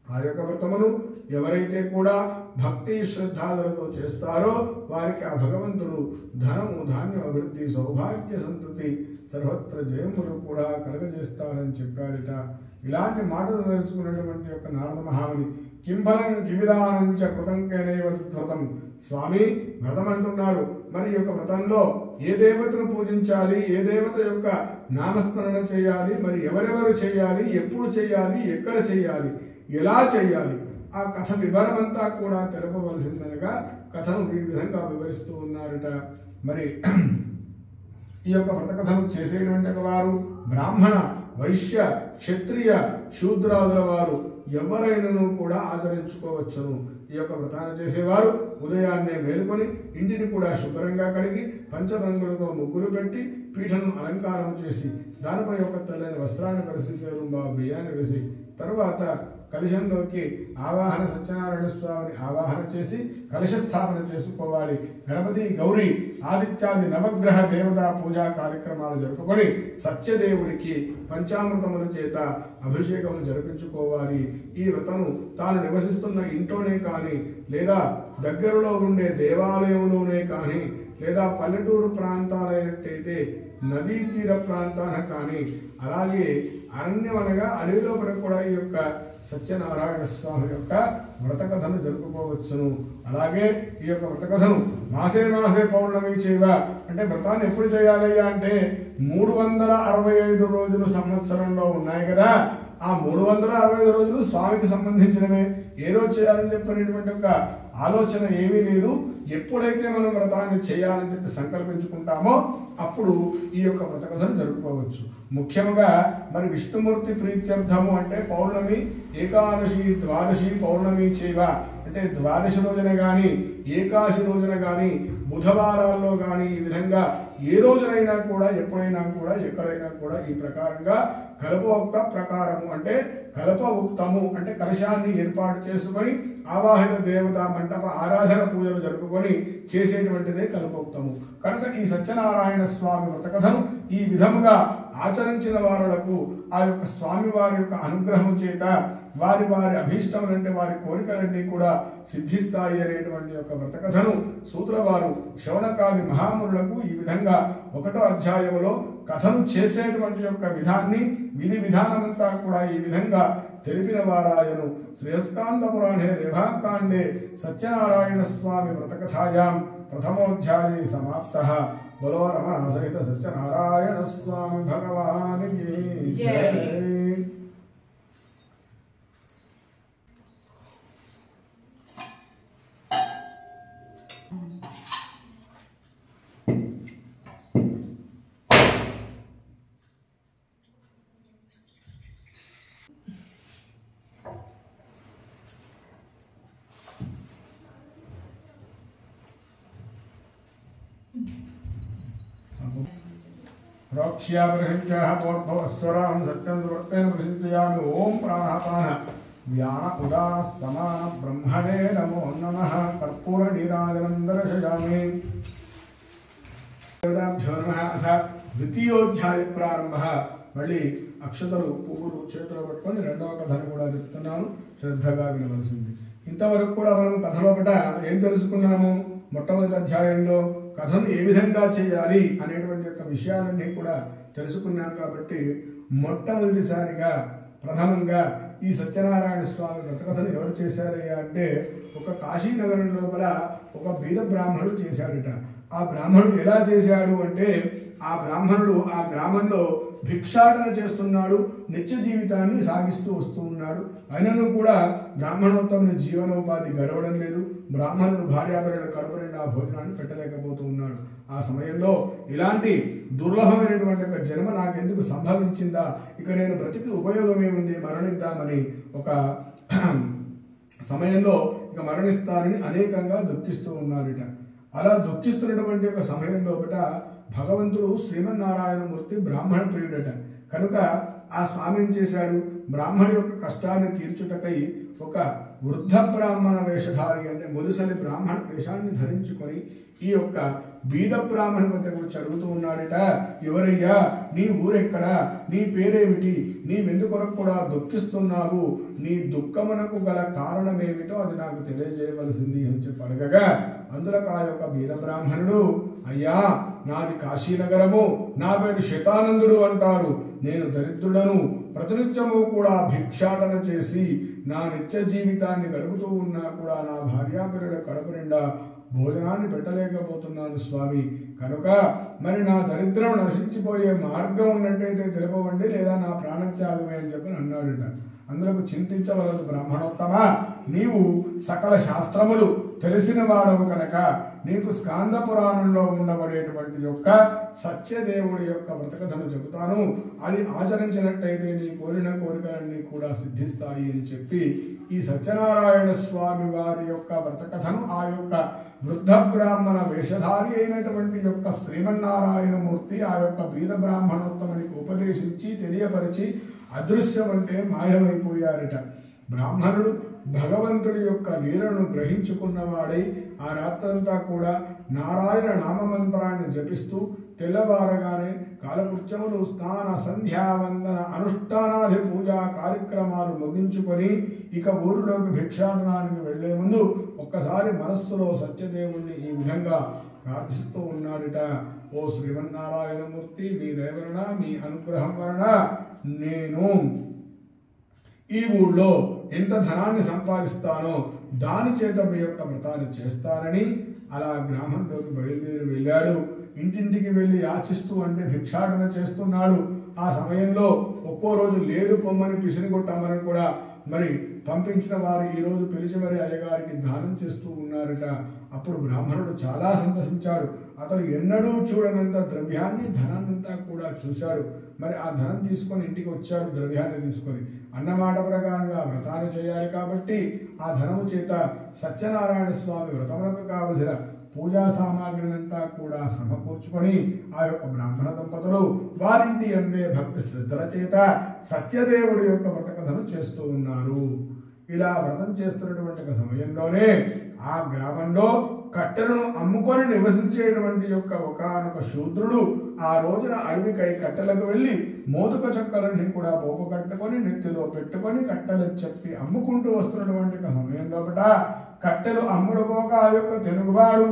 ఆ యొక్క వ్రతమును ఎవరైతే కూడా భక్తి శ్రద్ధాలతో చేస్తారో వారికి ఆ భగవంతుడు ధనము ధాన్యం అభివృద్ధి సౌభాగ్య సంతతి సర్వత్ర జయములు కూడా కలగజేస్తాడని చెప్పాడట. ఇలాంటి మాటలు నేర్చుకున్నటువంటి యొక్క నారద మహాముని కింఫలం కిమిదానంచ కృతంకైనైవ వ్రతం. స్వామి వ్రతం అంటున్నారు మరి యొక్క వ్రతంలో ఏ దేవతను పూజించాలి? ఏ దేవత యొక్క నామస్మరణ చేయాలి? మరి ఎవరెవరు చేయాలి? ఎప్పుడు చేయాలి? ఎక్కడ చేయాలి? ఎలా చేయాలి? ఆ కథ వివరమంతా కూడా తెలపవలసిందనగా కథను ఈ విధంగా వివరిస్తూ ఉన్నారట. మరి ఈ యొక్క వ్రతకథను చేసేటువంటి వారు బ్రాహ్మణ. వైశ్య క్షత్రియ శూద్రాదుల వారు ఎవరైనను కూడా ఆచరించుకోవచ్చును. ఈ యొక్క వ్రతాన్ని చేసేవారు ఉదయాన్నే మేలుకొని ఇంటిని కూడా శుభ్రంగా కడిగి పంచరంగులతో ముగ్గులు పెట్టి పీఠను అలంకారం చేసి దానిపై ఒక తెల్లని వస్త్రాన్ని పరిశీలిసే బియ్యాన్ని వేసి తరువాత కలశంలోకి ఆవాహన సత్యనారాయణ స్వామిని ఆవాహన చేసి కలశ స్థాపన చేసుకోవాలి. గణపతి గౌరీ ఆదిత్యాది నవగ్రహ దేవతా పూజా కార్యక్రమాలు జరుపుకొని సత్యదేవుడికి పంచామృతముల చేత అభిషేకం జరిపించుకోవాలి. ఈ వ్రతము తాను నివసిస్తున్న ఇంట్లోనే కానీ లేదా దగ్గరలో ఉండే దేవాలయంలోనే కానీ లేదా పల్లెటూరు ప్రాంతాలైనట్టయితే నదీ తీర ప్రాంతాన కానీ అలాగే అరణ్యం అనగా అడవిలో కూడా ఈ యొక్క సత్యనారాయణ స్వామి యొక్క వ్రతకథను జరుపుకోవచ్చును. అలాగే ఈ యొక్క వ్రతకథను మాసే మాసే పౌర్ణమి చేయవ. అంటే వ్రతాన్ని ఎప్పుడు చేయాలయ్యా అంటే మూడు వందల అరవై ఐదు రోజులు సంవత్సరంలో ఉన్నాయి కదా. ఆ మూడు వందల అరవై ఐదు రోజులు స్వామికి సంబంధించినవే. ఏ రోజు చేయాలని చెప్పినటువంటి ఒక ఆలోచన ఏమీ లేదు. ఎప్పుడైతే మనం వ్రతాన్ని చేయాలని చెప్పి సంకల్పించుకుంటామో అప్పుడు ఈ యొక్క వ్రతకథను జరుపుకోవచ్చు. ముఖ్యంగా మరి విష్ణుమూర్తి ప్రీత్యర్థము అంటే పౌర్ణమి ఏకాదశి ద్వాదశి పౌర్ణమి చేవ అంటే ద్వాదశి రోజున కానీ ఏకాదశి రోజున కానీ బుధవారాల్లో కానీ ఈ విధంగా ఏ రోజునైనా కూడా ఎప్పుడైనా కూడా ఎక్కడైనా కూడా ఈ ప్రకారంగా కల్పోక్త ప్రకారము అంటే కల్పోక్తము అంటే కలశాన్ని ఏర్పాటు చేసుకొని ఆవాహిత దేవత మంటప ఆరాధన పూజలు జరుపుకొని చేసేటువంటిదే కల్పోక్తము. కనుక ఈ సత్యనారాయణ స్వామి వ్రతకథను ఈ విధముగా ఆచరించిన వారులకు ఆ యొక్క స్వామి వారి యొక్క అనుగ్రహం చేత వారి వారి అభీష్టములంటే వారి కోరికలన్నీ కూడా సిద్ధిస్తాయి అనేటువంటి యొక్క వ్రతకథను సూత్రవారు శౌనకాది మహామునులకు ఈ విధంగా ఒకటో అధ్యాయములో కథను చేసేటువంటి యొక్క విధాన్ని విధి విధానమంతా కూడా ఈ విధంగా తెలిపిన వారాయను శ్రేయస్కాంత పురాణే రేభాకాండే సత్యనారాయణ స్వామి వ్రతకథాయాం ప్రథమోధ్యాయే సమాప్త బలో రమణ సహిత సత్యనారాయణ స్వామి you. రోక్ష్యాభిషించ పోర్భవస్వరాం సత్యం వృత్తేన ప్రసిద్ధయామి ఓం ప్రాణాపాన వ్యాన ఉదాన సమాన బ్రహ్మణే నమో నమ కర్పూర నీరాజనం దర్శయామి దేవతాభ్యో నమ అథ ద్వితీయోధ్యాయ ప్రారంభ మళ్ళీ అక్షతలు పువ్వులు చేతిలో పట్టుకొని రెండవ కథను కూడా చెప్తున్నాను. శ్రద్ధగా వినవలసింది. ఇంతవరకు కూడా మనం కథలో ఏం తెలుసుకున్నాము? మొట్టమొదటి అధ్యాయంలో కథను ఏ విధంగా చేయాలి అనేటువంటి యొక్క విషయాలన్నీ కూడా తెలుసుకున్నాం కాబట్టి మొట్టమొదటిసారిగా ప్రథమంగా ఈ సత్యనారాయణ స్వామి వ్రతకథను ఎవరు చేశారయ్యా అంటే ఒక కాశీనగరం లోపల ఒక బీద బ్రాహ్మణుడు చేశాడట. ఆ బ్రాహ్మణుడు ఎలా చేశాడు అంటే ఆ బ్రాహ్మణుడు ఆ గ్రామంలో భిక్షాటన చేస్తున్నాడు నిత్య జీవితాన్ని సాగిస్తూ వస్తూ ఉన్నాడు. అయినను కూడా బ్రాహ్మణోత్తముని జీవనోపాధి గడవడం లేదు. బ్రాహ్మణుడు భార్యాభర్యల కడుపు ఆ భోజనాన్ని పెట్టలేకపోతూ ఉన్నాడు. ఆ సమయంలో ఇలాంటి దుర్లభమైనటువంటి ఒక జన్మ నాకెందుకు సంభవించిందా? ఇక నేను బ్రతికి ఉపయోగం ఏముంది మరణిద్దామని ఒక సమయంలో ఇక మరణిస్తారని అనేకంగా దుఃఖిస్తూ ఉన్నాడట. అలా దుఃఖిస్తున్నటువంటి ఒక సమయంలో ఒకట భగవంతుడు శ్రీమన్నారాయణమూర్తి బ్రాహ్మణ ప్రియుడట. కనుక ఆ స్వామి ఏం చేశాడు? బ్రాహ్మణి యొక్క కష్టాన్ని తీర్చుటకై ఒక వృద్ధ బ్రాహ్మణ వేషధారి అంటే ముదుసలి బ్రాహ్మణ వేషాన్ని ధరించుకొని ఈ యొక్క బీద బ్రాహ్మణి వద్దకు వచ్చి అడుగుతూ ఉన్నాడట. ఎవరయ్యా? నీ ఊరెక్కడా? నీ పేరేమిటి? నీవెందుకొరకు కూడా దుఃఖిస్తున్నావు? నీ దుఃఖమునకు గల కారణమేమిటో అది నాకు తెలియజేయవలసింది అని చెప్పి అడగగా అందులో ఆ యొక్క బీద బ్రాహ్మణుడు అయ్యా నాది కాశీనగరము నా పేరు శతానందుడు అంటారు. నేను దరిద్రుడను. ప్రతినిత్యము కూడా భిక్షాటన చేసి నా నిత్య జీవితాన్ని గడుపుతూ ఉన్నా కూడా నా భార్యాపిల్లల కడుపు నిండా భోజనాన్ని పెట్టలేకపోతున్నాను స్వామి. కనుక మరి నా దరిద్రం నశించిపోయే మార్గం ఉన్నట్టయితే తెలుపవండి లేదా నా ప్రాణత్యాగమే అని చెప్పి అన్నాడట అందులకు చింతించవలదు బ్రాహ్మణోత్తమ. నీవు సకల శాస్త్రములు తెలిసిన వాడవు కనుక నీకు స్కాంద పురాణంలో ఉండబడేటువంటి యొక్క సత్యదేవుడి యొక్క వ్రతకథను చెబుతాను. అది ఆచరించినట్టయితే నీ కోరిన కోరికలన్నీ కూడా సిద్ధిస్తాయి అని చెప్పి ఈ సత్యనారాయణ స్వామి వారి యొక్క వ్రతకథను ఆ యొక్క వృద్ధ బ్రాహ్మణ వేషధారి అయినటువంటి యొక్క శ్రీమన్నారాయణమూర్తి ఆ యొక్క బీద బ్రాహ్మణోత్తమునికి ఉపదేశించి తెలియపరిచి అదృశ్యం అంటే మాయమైపోయారట. బ్రాహ్మణుడు భగవంతుడి యొక్క లీలను గ్రహించుకున్నవాడై ఆ రాత్రంతా కూడా నారాయణ నామమంత్రాన్ని జపిస్తూ తెల్లవారగానే కాలకృత్యములు స్నాన సంధ్యావందన అనుష్ఠానాది పూజా కార్యక్రమాలు ముగించుకొని ఇక ఊరిలోకి భిక్షాటనానికి వెళ్ళే ముందు ఒక్కసారి మనస్సులో సత్యదేవుణ్ణి ఈ విధంగా ప్రార్థిస్తూ ఉన్నాడట. ఓ శ్రీమన్నారాయణమూర్తి మీ దయవలన మీ అనుగ్రహం వలన నేను ఈ ఊళ్ళో ఎంత ధనాన్ని సంపాదిస్తానో దాని చేత మీ యొక్క వ్రతాన్ని చేస్తానని అలా గ్రామంలోకి బయలుదేరి వెళ్ళాడు. ఇంటింటికి వెళ్ళి యాచిస్తూ అంటే భిక్షాటన చేస్తున్నాడు. ఆ సమయంలో ఒక్కో రోజు లేదు పొమ్మని పిసిని కొట్టామని కూడా మరి పంపించిన వారు ఈరోజు రోజు పిలిచి మరి అయ్యగారికి దానం చేస్తూ ఉన్నారట. అప్పుడు బ్రాహ్మణుడు చాలా సంతసించాడు అతను ఎన్నడూ చూడనంత ద్రవ్యాన్ని ధనాన్నంతా కూడా చూశాడు. మరి ఆ ధనం తీసుకొని ఇంటికి వచ్చాడు ద్రవ్యాన్ని తీసుకొని. అన్నమాట ప్రకారంగా వ్రతాన్ని చేయాలి కాబట్టి ఆ ధనము చేత సత్యనారాయణ స్వామి వ్రతములకు కావలసిన పూజా సామాగ్రినంతా కూడా సమకూర్చుకొని ఆ యొక్క బ్రాహ్మణ దంపతులు వారింటి అందే భక్తి శ్రద్ధల చేత సత్యదేవుడి యొక్క వ్రత కథను చేస్తూ ఉన్నారు. ఇలా వ్రతం చేస్తున్నటువంటి ఒక సమయంలోనే ఆ గ్రామంలో కట్టెలను అమ్ముకొని నివసించేటువంటి యొక్క ఒకనొక శూద్రుడు ఆ రోజున అడవికై కట్టెలకు వెళ్ళి మోదుక చక్కలన్నీ కూడా పోపు కట్టుకొని నెత్తిలో పెట్టుకొని కట్టెలు చెప్పి అమ్ముకుంటూ వస్తున్నటువంటి సమయంలో సమయం లోపల కట్టెలు అమ్ముడుపోక ఆ యొక్క తెలుగువాడు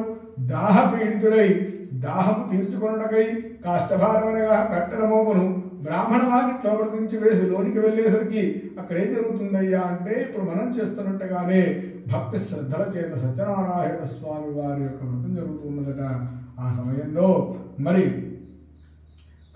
దాహపీడితుడై దాహము తీర్చుకొనుటకై కాష్టభారమనగా కట్టెల బ్రాహ్మణ వాకిట్లో నుంచి వేసి లోనికి వెళ్ళేసరికి అక్కడ ఏం జరుగుతుందయ్యా అంటే ఇప్పుడు మనం చేస్తున్నట్టుగానే భక్తి శ్రద్ధల చేత సత్యనారాయణ స్వామి వారి యొక్క వ్రతం జరుగుతున్నదట. ఆ సమయంలో మరి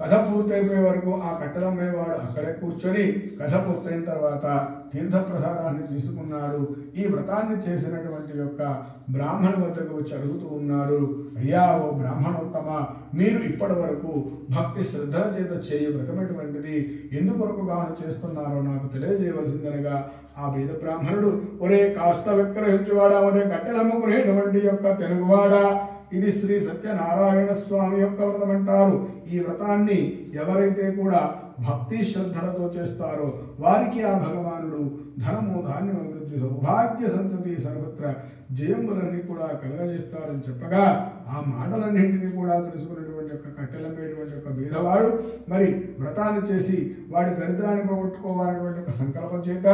కథ పూర్తయిపోయే వరకు ఆ కట్టెలమ్మేవాడు అక్కడే కూర్చొని కథ పూర్తయిన తర్వాత తీర్థప్రసాదాన్ని తీసుకున్నాడు. ఈ వ్రతాన్ని చేసినటువంటి యొక్క బ్రాహ్మణ వద్దకు వచ్చి అడుగుతూ ఉన్నాడు అయ్యా ఓ బ్రాహ్మణోత్తమ మీరు ఇప్పటి వరకు భక్తి శ్రద్ధల చేత చేయి వ్రతమైనటువంటిది ఎందుకొరకు గాను చేస్తున్నారో నాకు తెలియజేయవలసిందనగా ఆ వేద బ్రాహ్మణుడు ఒరే కాస్త విక్రహించువాడా ఒరే కట్టెలమ్ముకునేటువంటి యొక్క తెలుగువాడా ఇది శ్రీ సత్యనారాయణ స్వామి యొక్క వ్రతం అంటారు. ఈ వ్రతాన్ని ఎవరైతే కూడా భక్తి శ్రద్ధలతో చేస్తారో వారికి ఆ భగవానుడు ధనము ధాన్యం అభివృద్ధి సౌభాగ్య సంతతి సర్వత్ర జయములన్నీ కూడా కలగజేస్తారని చెప్పగా ఆ మాటలన్నింటినీ కూడా తెలుసుకున్నటువంటి యొక్క కట్టెలమ్మేటువంటి యొక్క బీదవాడు మరి వ్రతాన్ని చేసి వాడి దరిద్రాన్ని పోగొట్టుకోవాలనేటువంటి ఒక సంకల్పం చేత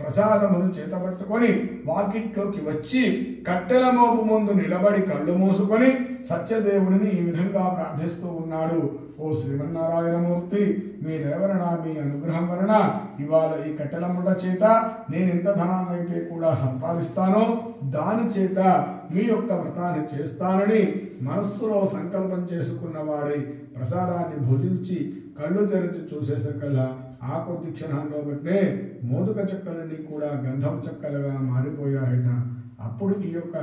ప్రసాదమును చేతపట్టుకొని వాకిట్లోకి వచ్చి కట్టెల మోపు ముందు నిలబడి కళ్ళు మూసుకొని సత్యదేవుడిని ఈ విధంగా ప్రార్థిస్తూ ఉన్నాడు. ఓ శ్రీమన్నారాయణమూర్తి మీ దేవరణ మీ అనుగ్రహం వలన ఇవాళ ఈ కట్టెల ముఠ చేత నేను ఎంత ధనాన్నైతే కూడా సంపాదిస్తానో దాని చేత మీ యొక్క వ్రతాన్ని చేస్తానని మనస్సులో సంకల్పం చేసుకున్న వారి ప్రసాదాన్ని భుజించి కళ్ళు తెరిచి చూసేసరికల్లా ఆ కొద్ది క్షణంలో బట్టే మోదుక చెక్కలన్నీ కూడా గంధం చెక్కలుగా మారిపోయాయట. అప్పుడు ఈ యొక్క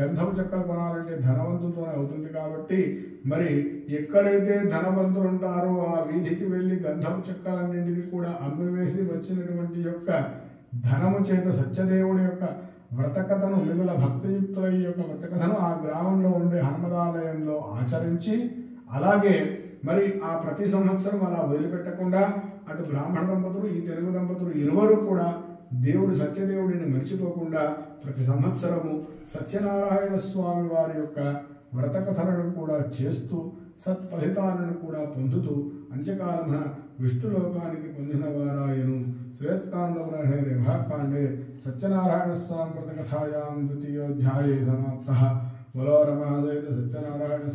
గంధం చెక్కలు కొనాలంటే ధనవంతులతోనే అవుతుంది కాబట్టి మరి ఎక్కడైతే ధనవంతులు ఉంటారో ఆ వీధికి వెళ్ళి గంధం చెక్కలన్నింటినీ కూడా అమ్మివేసి వచ్చినటువంటి యొక్క ధనము చేత సత్యదేవుడి యొక్క వ్రతకథను మిగుల భక్తియుక్తుల యొక్క వ్రతకథను ఆ గ్రామంలో ఉండే హనుమదాలయంలో ఆచరించి అలాగే మరి ఆ ప్రతి సంవత్సరం అలా వదిలిపెట్టకుండా అటు బ్రాహ్మణ దంపతులు ఈ తెలుగు దంపతులు ఇరువరు కూడా దేవుడు సత్యదేవుడిని మర్చిపోకుండా ప్రతి సంవత్సరము సత్యనారాయణ స్వామి వారి యొక్క వ్రతకథలను కూడా చేస్తూ సత్ఫలితాలను కూడా పొందుతూ అంత్యకాలమున విష్ణులోకానికి పొందిన వారాయను శ్రేత్కాండమునే రేభాకాండే సత్యనారాయణ స్వామి వ్రతకథాయాం ద్వితీయోధ్యాయే సమాప్త బలో రమాదయత సత్యనారాయణ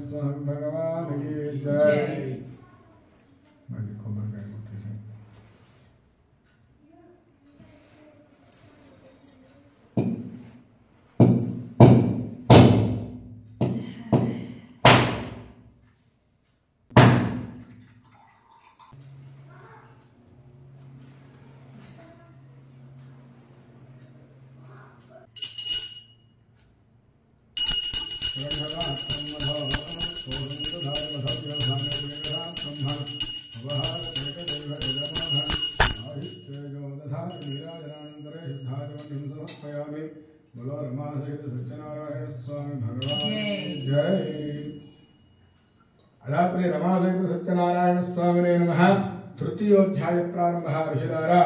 ప్రారంభ ఋషిదారా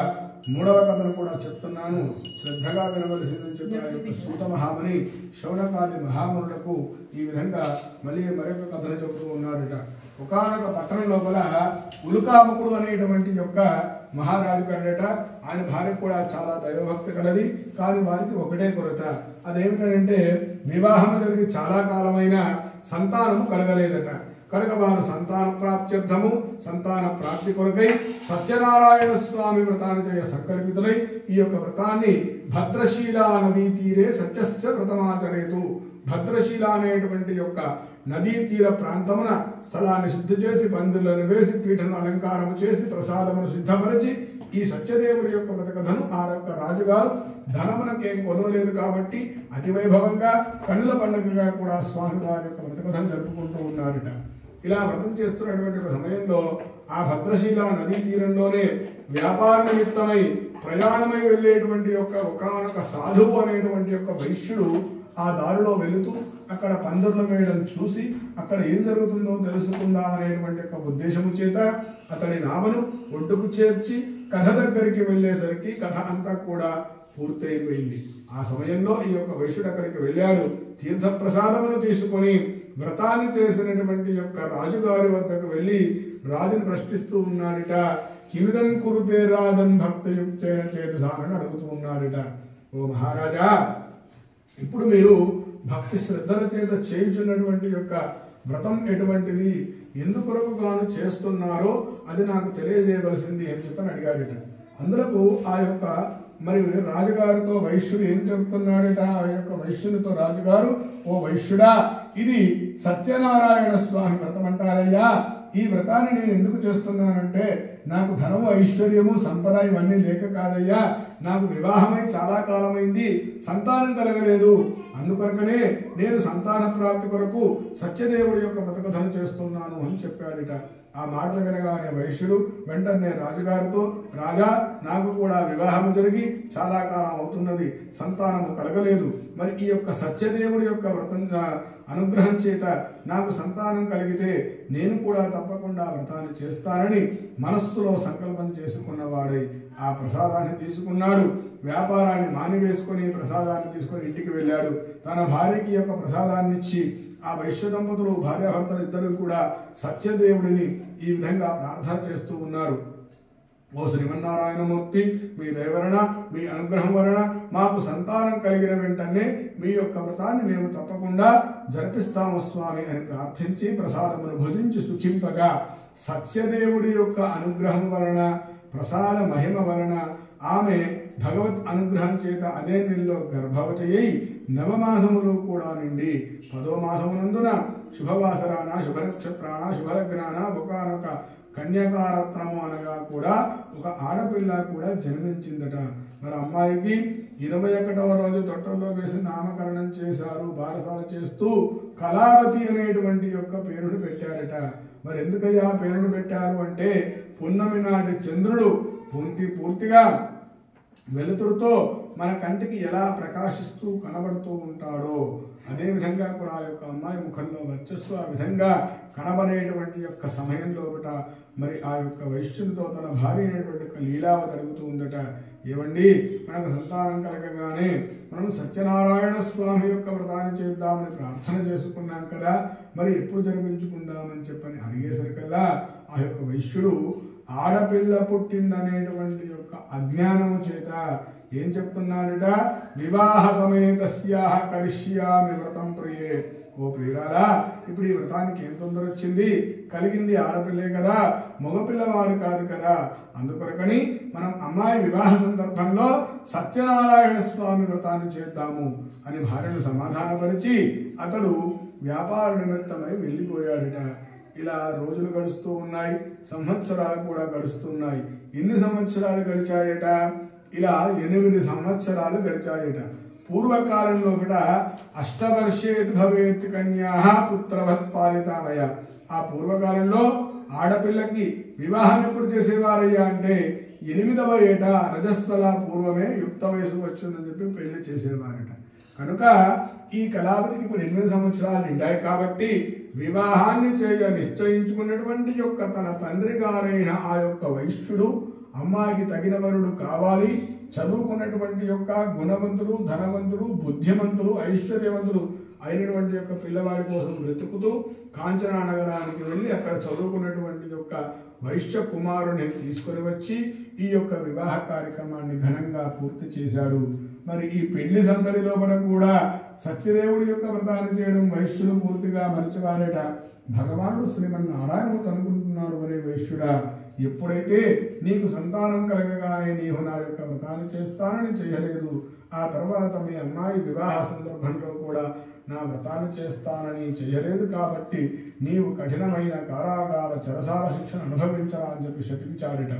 మూడవ కథను కూడా చెప్తున్నాను. శ్రద్ధగా వినవలసిందని చెప్పిన యొక్క సూత మహాముని శౌనకాది మహామునులకు ఈ విధంగా మళ్ళీ మరొక కథను చెబుతూ ఉన్నారట. ఒకనొక పట్టణం లోపల ఉలుకాముకుడు అనేటువంటి యొక్క మహారాజు కలట ఆయన భార్య కూడా చాలా దైవభక్తి కలది కానీ వారికి ఒకటే కొరత. అదేమిటంటే వివాహం జరిగి చాలా కాలమైన సంతానము కలగలేదట. కనుక వారు సంతాన ప్రాప్త్యర్థము సంతాన ప్రాప్తి కొరకై సత్యనారాయణ స్వామి వ్రతాన్ని చేయ సంకల్పితులై ఈ యొక్క వ్రతాన్ని భద్రశీల నదీ తీరే సత్యస్య వ్రతమాచరేతు. భద్రశీల అనేటువంటి యొక్క నదీ తీర ప్రాంతమున స్థలాన్ని శుద్ధి చేసి బంధువులను వేసి పీఠను అలంకారము చేసి ప్రసాదమును సిద్ధపరిచి ఈ సత్యదేవుడి యొక్క వ్రతకథను ఆ యొక్క రాజుగారు ధనమునకేం కొనలేదు కాబట్టి అతివైభవంగా కన్నుల పండుగగా కూడా స్వామి వారి యొక్క వ్రతకథను జరుపుకుంటూ ఉన్నారట. ఇలా వ్రతం చేస్తున్నటువంటి సమయంలో ఆ భద్రశీల నదీ తీరంలోనే వ్యాపార నిమిత్తమై ప్రయాణమై వెళ్ళేటువంటి యొక్క ఒకనొక సాధువు అనేటువంటి యొక్క వైశ్యుడు ఆ దారిలో వెళుతూ అక్కడ పందిర్లు వేయడం చూసి అక్కడ ఏం జరుగుతుందో తెలుసుకుందాం అనేటువంటి యొక్క ఉద్దేశము చేత అతడి నామను ఒడ్డుకు చేర్చి కథ దగ్గరికి వెళ్ళేసరికి కథ అంతా కూడా పూర్తయిపోయింది. ఆ సమయంలో ఈ యొక్క వైశ్యుడు అక్కడికి వెళ్ళాడు. తీర్థ ప్రసాదమును తీసుకొని వ్రతాన్ని చేసినటువంటి యొక్క రాజుగారి వద్దకు వెళ్ళి రాజుని ప్రశ్నిస్తూ ఉన్నాడట కిమిదం కురుతే రాజన్ భక్తయుక్తైన చేతుసానని అడుగుతూ ఉన్నాడట. ఓ మహారాజా ఇప్పుడు మీరు భక్తి శ్రద్ధల చేత చేయించున్నటువంటి యొక్క వ్రతం ఎటువంటిది? ఎందుకొరకు గాను చేస్తున్నారో అది నాకు తెలియజేయవలసింది అని చెప్పని అడిగాడట. అందులకు ఆ యొక్క మరి రాజుగారితో వైశ్యుడు ఏం చెబుతున్నాడట? ఆ యొక్క వైశ్యునితో రాజుగారు ఓ వైశ్యుడా ఇది సత్యనారాయణ స్వామి వ్రతం అంటారయ్యా. ఈ వ్రతాన్ని నేను ఎందుకు చేస్తున్నానంటే నాకు ధనము ఐశ్వర్యము సంపద ఇవన్నీ లేక కాదయ్యా. నాకు వివాహమై చాలా కాలమైంది. సంతానం కలగలేదు. అందుకొరకనే నేను సంతాన ప్రాప్తి కొరకు సత్యదేవుడి యొక్క వ్రతకథను చేస్తున్నాను అని చెప్పాడట. ఆ మాటలు వినగానే వైశ్యుడు వెంటనే రాజుగారితో రాజా నాకు కూడా వివాహం జరిగి చాలా కాలం అవుతున్నది. సంతానము కలగలేదు. మరి ఈ యొక్క సత్యదేవుడి యొక్క వ్రతం అనుగ్రహం చేత నాకు సంతానం కలిగితే నేను కూడా తప్పకుండా వ్రతాన్ని చేస్తానని మనస్సులో సంకల్పం చేసుకున్నవాడై ఆ ప్రసాదాన్ని తీసుకున్నాడు. వ్యాపారాన్ని మానివేసుకొని ప్రసాదాన్ని తీసుకొని ఇంటికి వెళ్ళాడు. తన భార్యకి యొక్క ప్రసాదాన్ని ఇచ్చి ఆ వైశ్య దంపతులు భార్యాభర్తలు ఇద్దరు కూడా సత్యదేవుడిని ఈ విధంగా ప్రార్థన చేస్తూ ఉన్నారు. ఓ శ్రీమన్నారాయణమూర్తి మీ దయవలన మీ అనుగ్రహం వలన మాకు సంతానం కలిగిన వెంటనే మీ యొక్క వ్రతాన్ని మేము తప్పకుండా జరిపిస్తాము స్వామి అని ప్రార్థించి ప్రసాదమును భుజించి సుఖింపగా సత్యదేవుడి యొక్క అనుగ్రహం వలన ప్రసాద మహిమ వలన ఆమె భగవత్ అనుగ్రహం చేత అదే నెలలో గర్భవతి అయి నవమాసములు కూడా నిండి పదో మాసమునందున శుభవాసరాన శుభ నక్షత్రాన శుభలగ్నాన ఒకనొక కన్యాకారత్నము అనగా కూడా ఒక ఆడపిల్ల కూడా జన్మించిందట. మరి అమ్మాయికి ఇరవై ఒకటవ రోజు తొట్టల్లో వేసి నామకరణం చేశారు బారసాల చేస్తూ కళావతి అనేటువంటి యొక్క పేరును పెట్టారట. మరి ఎందుకయ్యా పేరును పెట్టారు అంటే పున్నమి నాటి చంద్రుడు పూర్తి పూర్తిగా వెలుతురుతో మన కంటికి ఎలా ప్రకాశిస్తూ కనబడుతూ ఉంటాడో అదేవిధంగా కూడా ఆ యొక్క అమ్మాయి ముఖంలో వర్చస్సు ఆ విధంగా కనబడేటువంటి యొక్క సమయంలో ఒకట మరి ఆ యొక్క వైశ్యునితో తన భార్య అయినటువంటి యొక్క లీలావ జరుగుతూ ఉందట ఏమండి? మనకు సంతానం కలగగానే మనం సత్యనారాయణ స్వామి యొక్క వ్రతాన్ని చేద్దామని ప్రార్థన చేసుకున్నాం కదా మరి ఎప్పుడు జరిపించుకుందామని చెప్పని అడిగేసరికల్లా ఆ యొక్క వైశ్యుడు ఆడపిల్ల పుట్టిందనేటువంటి యొక్క అజ్ఞానము చేత ఏం చెప్తున్నాడట? వివాహ సమేతస్యాహ కరిష్యామి వ్రతం ప్రియే. ఓ ప్రియురాలా ఇప్పుడు ఈ వ్రతానికి ఏం తొందర వచ్చింది కలిగింది ఆడపిల్లే కదా మగపిల్లవాడు కాదు కదా. అందుకొరకని మనం అమ్మాయి వివాహ సందర్భంలో సత్యనారాయణ స్వామి వ్రతాన్ని చేద్దాము అని భార్యను సమాధానపరిచి అతడు వ్యాపార నిమిత్తమై వెళ్ళిపోయాడట. ఇలా రోజులు గడుస్తూ ఉన్నాయి సంవత్సరాలు కూడా గడుస్తున్నాయి. ఎన్ని సంవత్సరాలు గడిచాయట? ఇలా ఎనిమిది సంవత్సరాలు గడిచాయట. పూర్వకాలంలో కూడా అష్టవర్షేత్ భవేత్ కన్యా పుత్రవత్ పాలితామయ ఆ పూర్వకాలంలో ఆడపిల్లకి వివాహం ఎప్పుడు చేసేవారయ్యా అంటే ఎనిమిదవ ఏట రజస్వల పూర్వమే యుక్త వయసు వచ్చిందని చెప్పి పెళ్ళి చేసేవారట. కనుక ఈ కళాపతికి ఇప్పుడు ఎనిమిది సంవత్సరాలు నిండాయి కాబట్టి వివాహాన్ని చేయ నిశ్చయించుకున్నటువంటి యొక్క తన తండ్రి గారైన ఆ యొక్క వైశ్యుడు అమ్మాయికి తగిన వరుడు కావాలి. చదువుకున్నటువంటి యొక్క గుణవంతుడు ధనవంతుడు బుద్ధిమంతుడు ఐశ్వర్యవంతుడు అయినటువంటి యొక్క పిల్లవాడి కోసం వెతుకుతూ కాంచనా నగరానికి వెళ్ళి అక్కడ చదువుకున్నటువంటి యొక్క వైశ్య కుమారుని తీసుకొని వచ్చి ఈ యొక్క వివాహ కార్యక్రమాన్ని ఘనంగా పూర్తి చేశాడు. మరి ఈ పెళ్ళి సందడిలో కూడా సత్యదేవుడి యొక్క వ్రతాలు చేయడం వైశ్యులు పూర్తిగా మరిచివారేట భగవానుడు శ్రీమన్నారాయణమూర్తి అనుకుంటున్నాడు అనే వైశ్యుడా ఎప్పుడైతే నీకు సంతానం కలగగానే నీవు నా యొక్క వ్రతాన్ని చేస్తానని చేయలేదు ఆ తర్వాత మీ అమ్మాయి వివాహ సందర్భంలో కూడా నా వ్రతాన్ని చేస్తానని చేయలేదు కాబట్టి నీవు కఠినమైన కారాగార చరసాల శిక్షణ అనుభవించరా అని చెప్పి శపించాడట.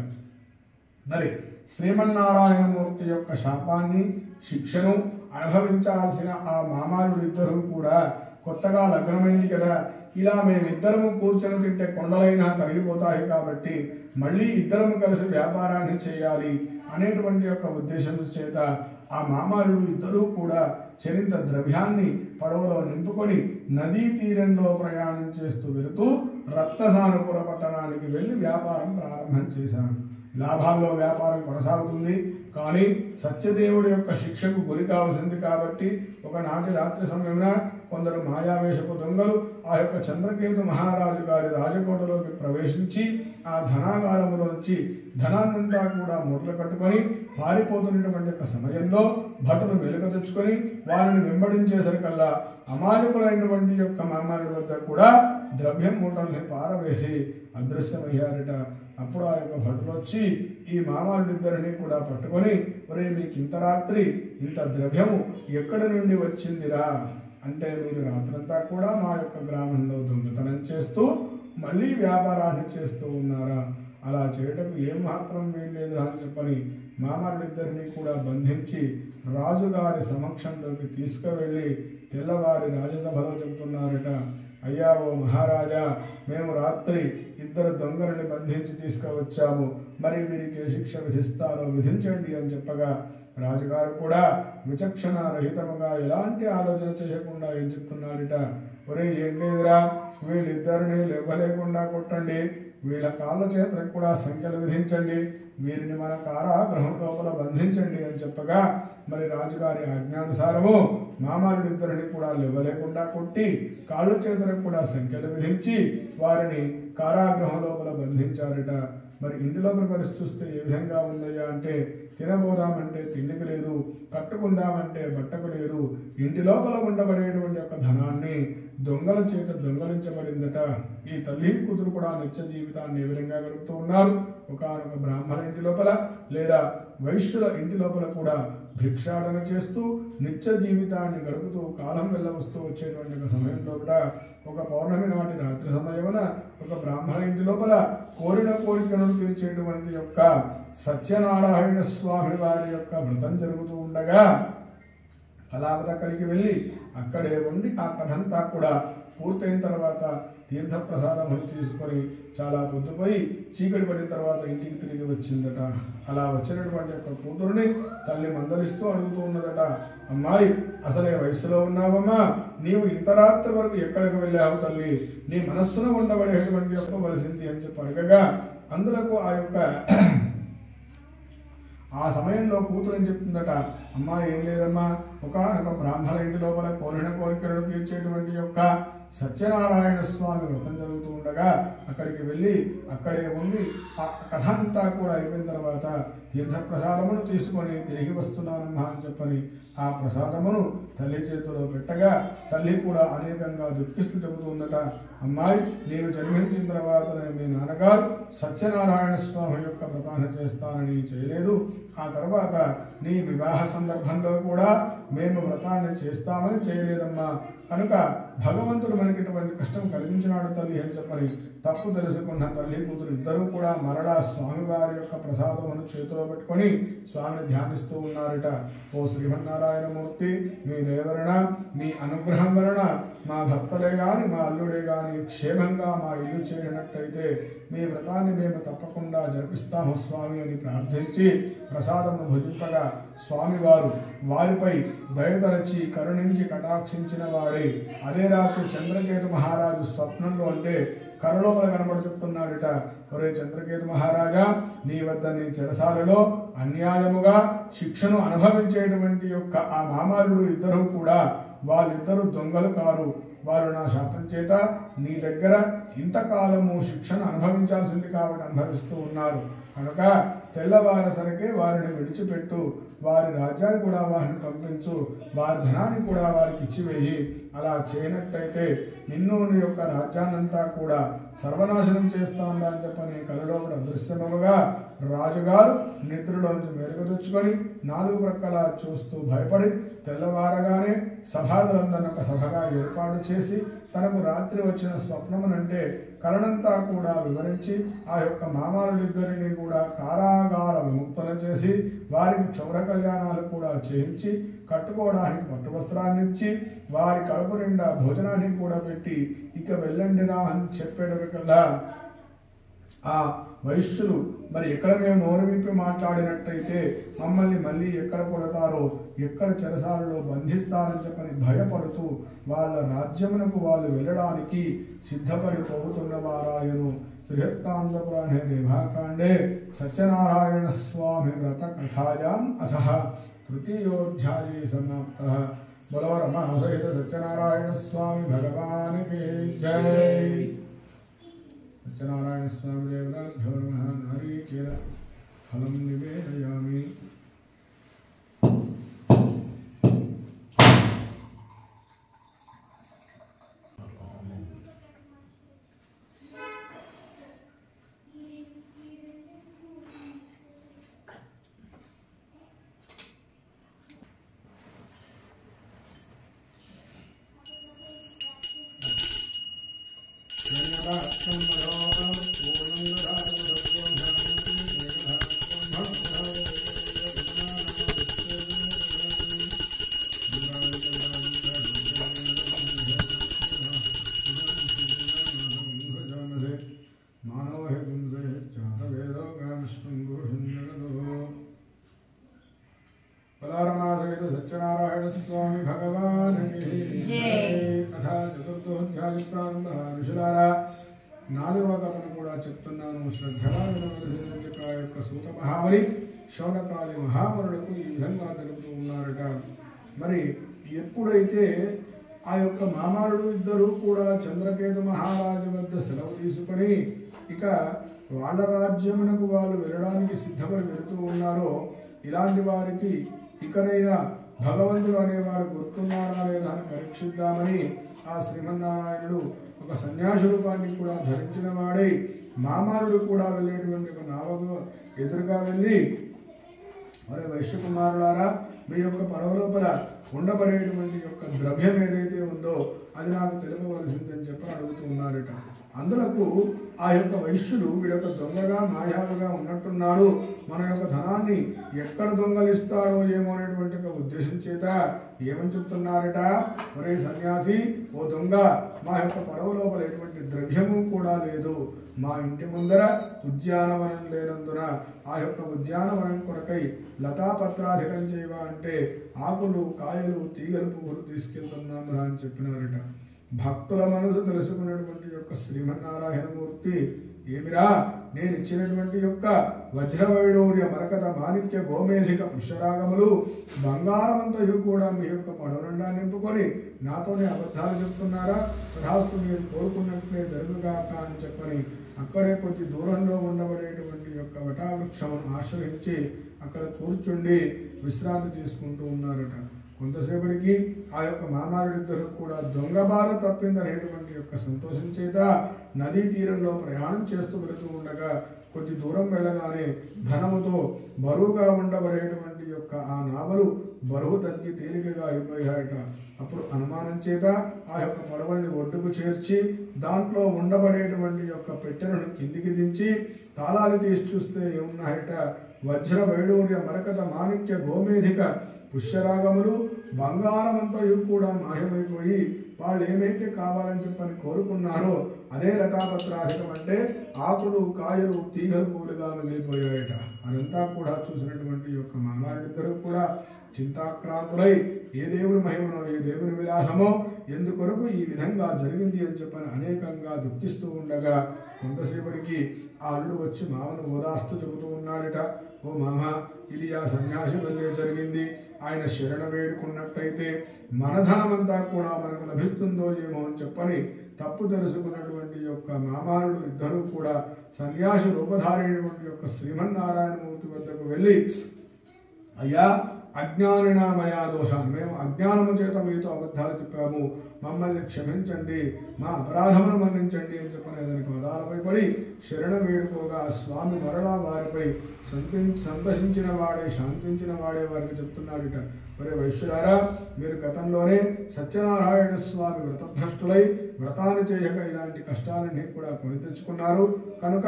మరి శ్రీమన్నారాయణమూర్తి యొక్క శాపాన్ని శిక్షను అనుభవించాల్సిన ఆ మామారుడు ఇద్దరు కూడా కొత్తగా లగ్నమైంది కదా ఇలా మేమిద్దరము కూర్చొని తింటే కొండలైనా తరిగిపోతాయి కాబట్టి మళ్ళీ ఇద్దరము కలిసి వ్యాపారాన్ని చేయాలి అనేటువంటి యొక్క ఉద్దేశం చేత ఆ మామారుడు ఇద్దరూ కూడా చరిత్ర ద్రవ్యాన్ని పడవలో నింపుకొని నదీ తీరంలో ప్రయాణం చేస్తూ వెళుతూ రక్తసానుపుర పట్టణానికి వెళ్ళి వ్యాపారం ప్రారంభం చేశారు. లాభాల్లో వ్యాపారం కొనసాగుతుంది. కానీ సత్యదేవుడి యొక్క శిక్షకు గురి కావాల్సింది కాబట్టి ఒకనాటి రాత్రి సమయమున కొందరు మాయావేషపు దొంగలు ఆ యొక్క చంద్రకేతు మహారాజు గారి రాజకోటలోకి ప్రవేశించి ఆ ధనాగారంలోంచి ధనాన్నంతా కూడా మూటలు కట్టుకొని పారిపోతున్నటువంటి యొక్క సమయంలో భటులు వెలుక తెచ్చుకొని వారిని వెంబడించేసరికల్లా అమాయకులైనటువంటి యొక్క మామారి వద్ద కూడా ద్రవ్యం మూటల్ని పారవేసి అదృశ్యమయ్యారట. అప్పుడు ఆ యొక్క భటులు వచ్చి ఈ మామారుడిద్దరిని కూడా పట్టుకొని మరి మీకు ఇంత రాత్రి ఇంత ద్రవ్యము ఎక్కడి నుండి వచ్చిందిరా? అంటే మీరు రాత్రంతా కూడా మా యొక్క గ్రామంలో దొంగతనం చేస్తూ మళ్ళీ వ్యాపారాన్ని చేస్తూ ఉన్నారా? అలా చేయటకు ఏం మాత్రం వీల్లేదు అని చెప్పని మామల్లిద్దరినీ కూడా బంధించి రాజుగారి సమక్షంలోకి తీసుకువెళ్ళి తెల్లవారి రాజసభలో చెబుతున్నారట అయ్యా ఓ మహారాజా మేము రాత్రి ఇద్దరు దొంగలని బంధించి తీసుకువచ్చాము. మరి వీరికి ఏ శిక్ష విధిస్తారో విధించండి అని చెప్పగా రాజుగారు కూడా విచక్షణ రహితముగా ఎలాంటి ఆలోచన చేయకుండా ఏం చెప్తున్నారట ఒరే ఏం లేదురా. వీళ్ళిద్దరిని లేవలేకుండా కొట్టండి. వీళ్ళ కాళ్ళ చేతులకు కూడా సంఖ్యలు విధించండి. వీరిని మన కారాగృహం లోపల బంధించండి అని చెప్పగా మరి రాజుగారి ఆజ్ఞానుసారము మామారుడిద్దరిని కూడా లేవలేకుండా కొట్టి కాళ్ళ చేతులకు కూడా సంఖ్యలు విధించి వారిని కారాగృహం లోపల బంధించారట. మరి ఇంటిలోపల పరిస్థితి చూస్తే ఏ విధంగా ఉందయ్యా అంటే తినబోదామంటే తిండికి లేదు కట్టుకుందామంటే బట్టకు లేదు ఇంటి లోపల ఉండబడేటువంటి ఒక ధనాన్ని దొంగల చేత దొంగలించబడిందట. ఈ తల్లి కూతురు కూడా నిత్య జీవితాన్ని ఏ విధంగా గడుపుతూ ఉన్నారు? ఒకనొక బ్రాహ్మణ ఇంటి లోపల లేదా వైశ్యుల ఇంటి లోపల కూడా భిక్షాటన చేస్తూ నిత్య జీవితాన్ని గడుపుతూ కాలం వెళ్ళవస్తూ వచ్చేటువంటి ఒక సమయంలో కూడా ఒక పౌర్ణమి నాటి రాత్రి సమయమున ఒక బ్రాహ్మణ ఇంటి లోపల కోరిన కోరికలను తీర్చేటువంటి యొక్క సత్యనారాయణ స్వామి వారి యొక్క వ్రతం జరుగుతూ ఉండగా కళావతి అక్కడికి వెళ్ళి అక్కడే ఉండి ఆ కథంతా కూడా పూర్తయిన తర్వాత తీర్థప్రసాదములు తీసుకొని చాలా పొద్దుపోయి చీకటి పడిన తర్వాత ఇంటికి తిరిగి వచ్చిందట. అలా వచ్చినటువంటి యొక్క కూతురుని తల్లి మందలిస్తూ అడుగుతూ ఉన్నదట. అమ్మాయి అసలే వయసులో ఉన్నావమ్మా? నీవు ఇంత రాత్రి వరకు ఎక్కడికి వెళ్ళావు తల్లి? నీ మనస్సును ఉండబడేటువంటి యొక్క వలసింది అని చెప్పి అడగగా అందులకు ఆ యొక్క ఆ సమయంలో కూతురు ఏం చెప్తుందట? అమ్మా ఏం లేదమ్మా. ఒక బ్రాహ్మణ ఇంటి లోపల కోరిన కోరికలను తీర్చేటువంటి యొక్క సత్యనారాయణ స్వామి వ్రతం జరుగుతూ ఉండగా అక్కడికి వెళ్ళి అక్కడే ఉండి ఆ కథ అంతా కూడా అయిపోయిన తర్వాత తీర్థ ప్రసాదమును తీసుకొని తిరిగి వస్తున్నానమ్మా అని చెప్పని ఆ ప్రసాదమును తల్లి చేతిలో పెట్టగా తల్లి కూడా అనేకంగా దుఃఖిస్తూ చెబుతుందట అమ్మాయి నేను జన్మించిన తర్వాతనే మీ నాన్నగారు సత్యనారాయణ స్వామి యొక్క వ్రతాన్ని చేస్తానని చేయలేదు. ఆ తర్వాత నీ వివాహ సందర్భంలో కూడా మేము వ్రతాన్ని చేస్తామని చేయలేదమ్మా. కనుక భగవంతుడు మనకి ఇటువంటి కష్టం కలిగించినాడు తల్లి అని చెప్పని తప్పు తెలుసుకున్న తల్లి కూతురు ఇద్దరూ కూడా మరలా స్వామివారి యొక్క ప్రసాదమును చేతిలో పెట్టుకొని స్వామిని ధ్యానిస్తూ ఉన్నారట. ఓ శ్రీమన్నారాయణమూర్తి మీ దేవరణ మీ అనుగ్రహం వలన మా భర్తలే గాని మా అల్లుడే గాని క్షేమంగా మా ఇల్లు చేరినట్టయితే మీ వ్రతాన్ని మేము తప్పకుండా జరిపిస్తాము స్వామి అని ప్రార్థించి ప్రసాదము భుజింపగా స్వామివారు వారిపై దయతలచి కరుణించి కటాక్షించిన వాడే. అదే రాత్రి చంద్రకేతు మహారాజు స్వప్నంలో అంటే కరలోపల కనబడుతున్నాడట ఒరే చంద్రకేతు మహారాజా నీ వద్ద నీ చెరసాలలో అన్యాయముగా శిక్షను అనుభవించేటువంటి యొక్క ఆ మామారుడు ఇద్దరు కూడా వాళ్ళిద్దరూ దొంగలు కారు. వారు నా శాపం చేత నీ దగ్గర ఇంతకాలము శిక్షను అనుభవించాల్సింది కాబట్టి అనుభవిస్తూ ఉన్నారు. కనుక తెల్లవారసరికే వారిని విడిచిపెట్టు. వారి రాజ్యాన్ని కూడా వారిని పంపించు. వారి ధనాన్ని కూడా వారికి ఇచ్చివేయి. అలా చేయనట్టయితే నిన్ను నీ యొక్క రాజ్యాన్నంతా కూడా సర్వనాశనం చేస్తాను అని చెప్పని కలలో కూడా అదృశ్యమవగా రాజుగారు నిద్రలోంచి మెరుగు తెచ్చుకొని నాలుగు ప్రక్కల చూస్తూ భయపడి తెల్లవారగానే సభాదులందరిని ఒక సభగా ఏర్పాటు చేసి తనకు రాత్రి వచ్చిన స్వప్నమునంటే కలనంతా కూడా వివరించి ఆ యొక్క మామారులిద్దరిని కూడా కారాగార విముక్తులు చేసి వారికి క్షౌర కళ్యాణాలు కూడా చేయించి కట్టుకోవడానికి పట్టు వస్త్రాన్ని ఇచ్చి వారి కడుపు నిండా భోజనాన్ని కూడా పెట్టి ఇక వెళ్ళండిరా అని చెప్పేటప్పటికల్లా ఆ వైశ్యులు మరి ఎక్కడ మేము నోరు విప్పి మాట్లాడినట్టయితే మమ్మల్ని మళ్ళీ ఎక్కడ కొడతారో ఎక్కడ చెరసాలలో బంధిస్తారని చెప్పని భయపడుతూ వాళ్ళ రాజ్యమునకు వాళ్ళు వెళ్ళడానికి సిద్ధపడిపోతున్న వారాయను శ్రీహస్తాంధ్రపురాణే దేవాకాండే సత్యనారాయణ స్వామి వ్రత కథాయాం అథ తృతీయోధ్యాయే సమాప్త. బలవరమ రమాసహిత సత్యనారాయణ స్వామి భగవానికి జై. సత్యనారాయణ స్వామి దేవతాభ్యో నమః సూత మహాబలి శౌనకాది మహామునులకు ఈ విధంగా తెలుపుతూ ఉన్నారట. మరి ఎప్పుడైతే ఆ యొక్క మామారుడు ఇద్దరు కూడా చంద్రకేతు మహారాజు వద్ద సెలవు తీసుకొని ఇక వాళ్ళ రాజ్యమునకు వాళ్ళు వెళ్ళడానికి సిద్ధపడి వెళుతూ ఉన్నారో ఇలాంటి వారికి ఇకనైనా భగవంతుడు అనేవాడు గుర్తున్నాడా లేదా అని పరీక్షిద్దామని ఆ శ్రీమన్నారాయణుడు ఒక సన్యాసి రూపాన్ని కూడా ధరించిన వాడై మామారుడు కూడా వెళ్ళేటువంటి ఒక నావకు ఎదురుగా వెళ్ళి మరి వైశ్యకుమారులారా మీ యొక్క పడవ లోపల ఉండబడేటువంటి యొక్క ద్రవ్యం ఏదైతే ఉందో అది నాకు తెలుపవలసిందని చెప్పి అడుగుతూ ఉన్నారట. అందులకు ఆ యొక్క వైశ్యుడు వీడొక దొంగగా మాయాలుగా ఉన్నట్టున్నారు. మన యొక్క ధనాన్ని ఎక్కడ దొంగలిస్తారో ఏమో అనేటువంటి ఒక ఉద్దేశం చేత ఏమని చెప్తున్నారట? ఒరే సన్యాసి ఓ దొంగ మా యొక్క పడవ లోపల ఎటువంటి ద్రవ్యము కూడా లేదు. మా ఇంటి ముందర ఉద్యానవనం లేనందున ఆ యొక్క ఉద్యానవనం కొరకై లతాపత్రాధికం చేయవా అంటే ఆకులు కాయలు తీగలు పువ్వులు తీసుకెళ్తున్నామురా అని చెప్పినారట. భక్తుల మనసు తెలుసుకున్నటువంటి యొక్క శ్రీమన్నారాయణమూర్తి ఏమిరా నేను ఇచ్చినటువంటి యొక్క వజ్రవైడూర్య మరకత మాణిక్య గోమేధిక పుష్యరాగములు బంగారమంతయు కూడా మీ యొక్క పడవనండా నింపుకొని నాతోనే అబద్ధాలు చెప్తున్నారా? తథాస్తు మీరు కోరుకున్నట్లే జరుగుగాక అని చెప్పని అక్కడే కొద్ది దూరంలో ఉండబడేటువంటి యొక్క వటావృక్షమును ఆశ్రయించి అక్కడ కూర్చుండి విశ్రాంతి తీసుకుంటూ ఉన్నారట. కొంతసేపటికి ఆ యొక్క మామారుడిద్దరు కూడా దొంగ బాధ తప్పిందనేటువంటి యొక్క సంతోషం చేత నదీ తీరంలో ప్రయాణం చేస్తూ వెళుతూ ఉండగా కొద్ది దూరం వెళ్ళగానే ధనముతో బరువుగా ఉండబడేటువంటి యొక్క ఆ నావలు బరువు తగ్గి తేలికగా అయిపోయాయట. అప్పుడు అనుమానం చేత ఆ యొక్క పడవల్ని ఒడ్డుకు చేర్చి దాంట్లో ఉండబడేటువంటి యొక్క పెట్టెలను కిందికి దించి తాళాలు తీసి చూస్తే ఏమున్నాయట? వజ్ర వైడూర్య మరకత మాణిక్య గోమేధిక పుష్యరాగములు బంగారమంతయు కూడా మాయమైపోయి వాళ్ళు ఏమైతే కావాలని చెప్పని కోరుకున్నారో అదే లతాపత్రాధికం అంటే ఆకులు కాయలు తీగలు పూలుగా మిగిలిపోయాయట అదంతా కూడా చూసినటువంటి యొక్క మామారిద్దరూ కూడా చింతాక్రాంతులై ఏ దేవుడి మహిమనో ఏ దేవుని విలాసమో ఎందుకొరకు ఈ విధంగా జరిగింది అని చెప్పని అనేకంగా దుఃఖిస్తూ ఉండగా కొంతసేపటికి ఆ అల్లుడు వచ్చి మామను ఓదాస్తూ చెబుతూ ఉన్నాడట ఓ మామ ఇది ఆ సన్యాసి వల్లే జరిగింది. ఆయన శరణ వేడుకున్నట్టయితే మన ధనమంతా కూడా మనకు లభిస్తుందో ఏమో అని చెప్పని తప్పు తెలుసుకున్నటువంటి యొక్క మామానుడు ఇద్దరూ కూడా సన్యాసి రూపధారైనటువంటి యొక్క శ్రీమన్నారాయణమూర్తి వద్దకు వెళ్ళి అయ్యా అజ్ఞానినామయా దోషాన్ని మేము అజ్ఞానము చేత మీతో అబద్ధాలు చెప్పాము మమ్మల్ని క్షమించండి. మా అపరాధమును మన్నించండి అని చెప్పని పదాలపై పడి శరణ వేడుకోగా స్వామి మరలా వారిపై సంతి సంతసించిన వాడే శాంతించిన వాడే వారికి చెప్తున్నాడట. మరి వైశ్యులారా మీరు గతంలోనే సత్యనారాయణ స్వామి వ్రతభ్రష్టులై వ్రతాన్ని చేయక ఇలాంటి కష్టాలన్నీ కూడా కొని తెచ్చుకున్నారు. కనుక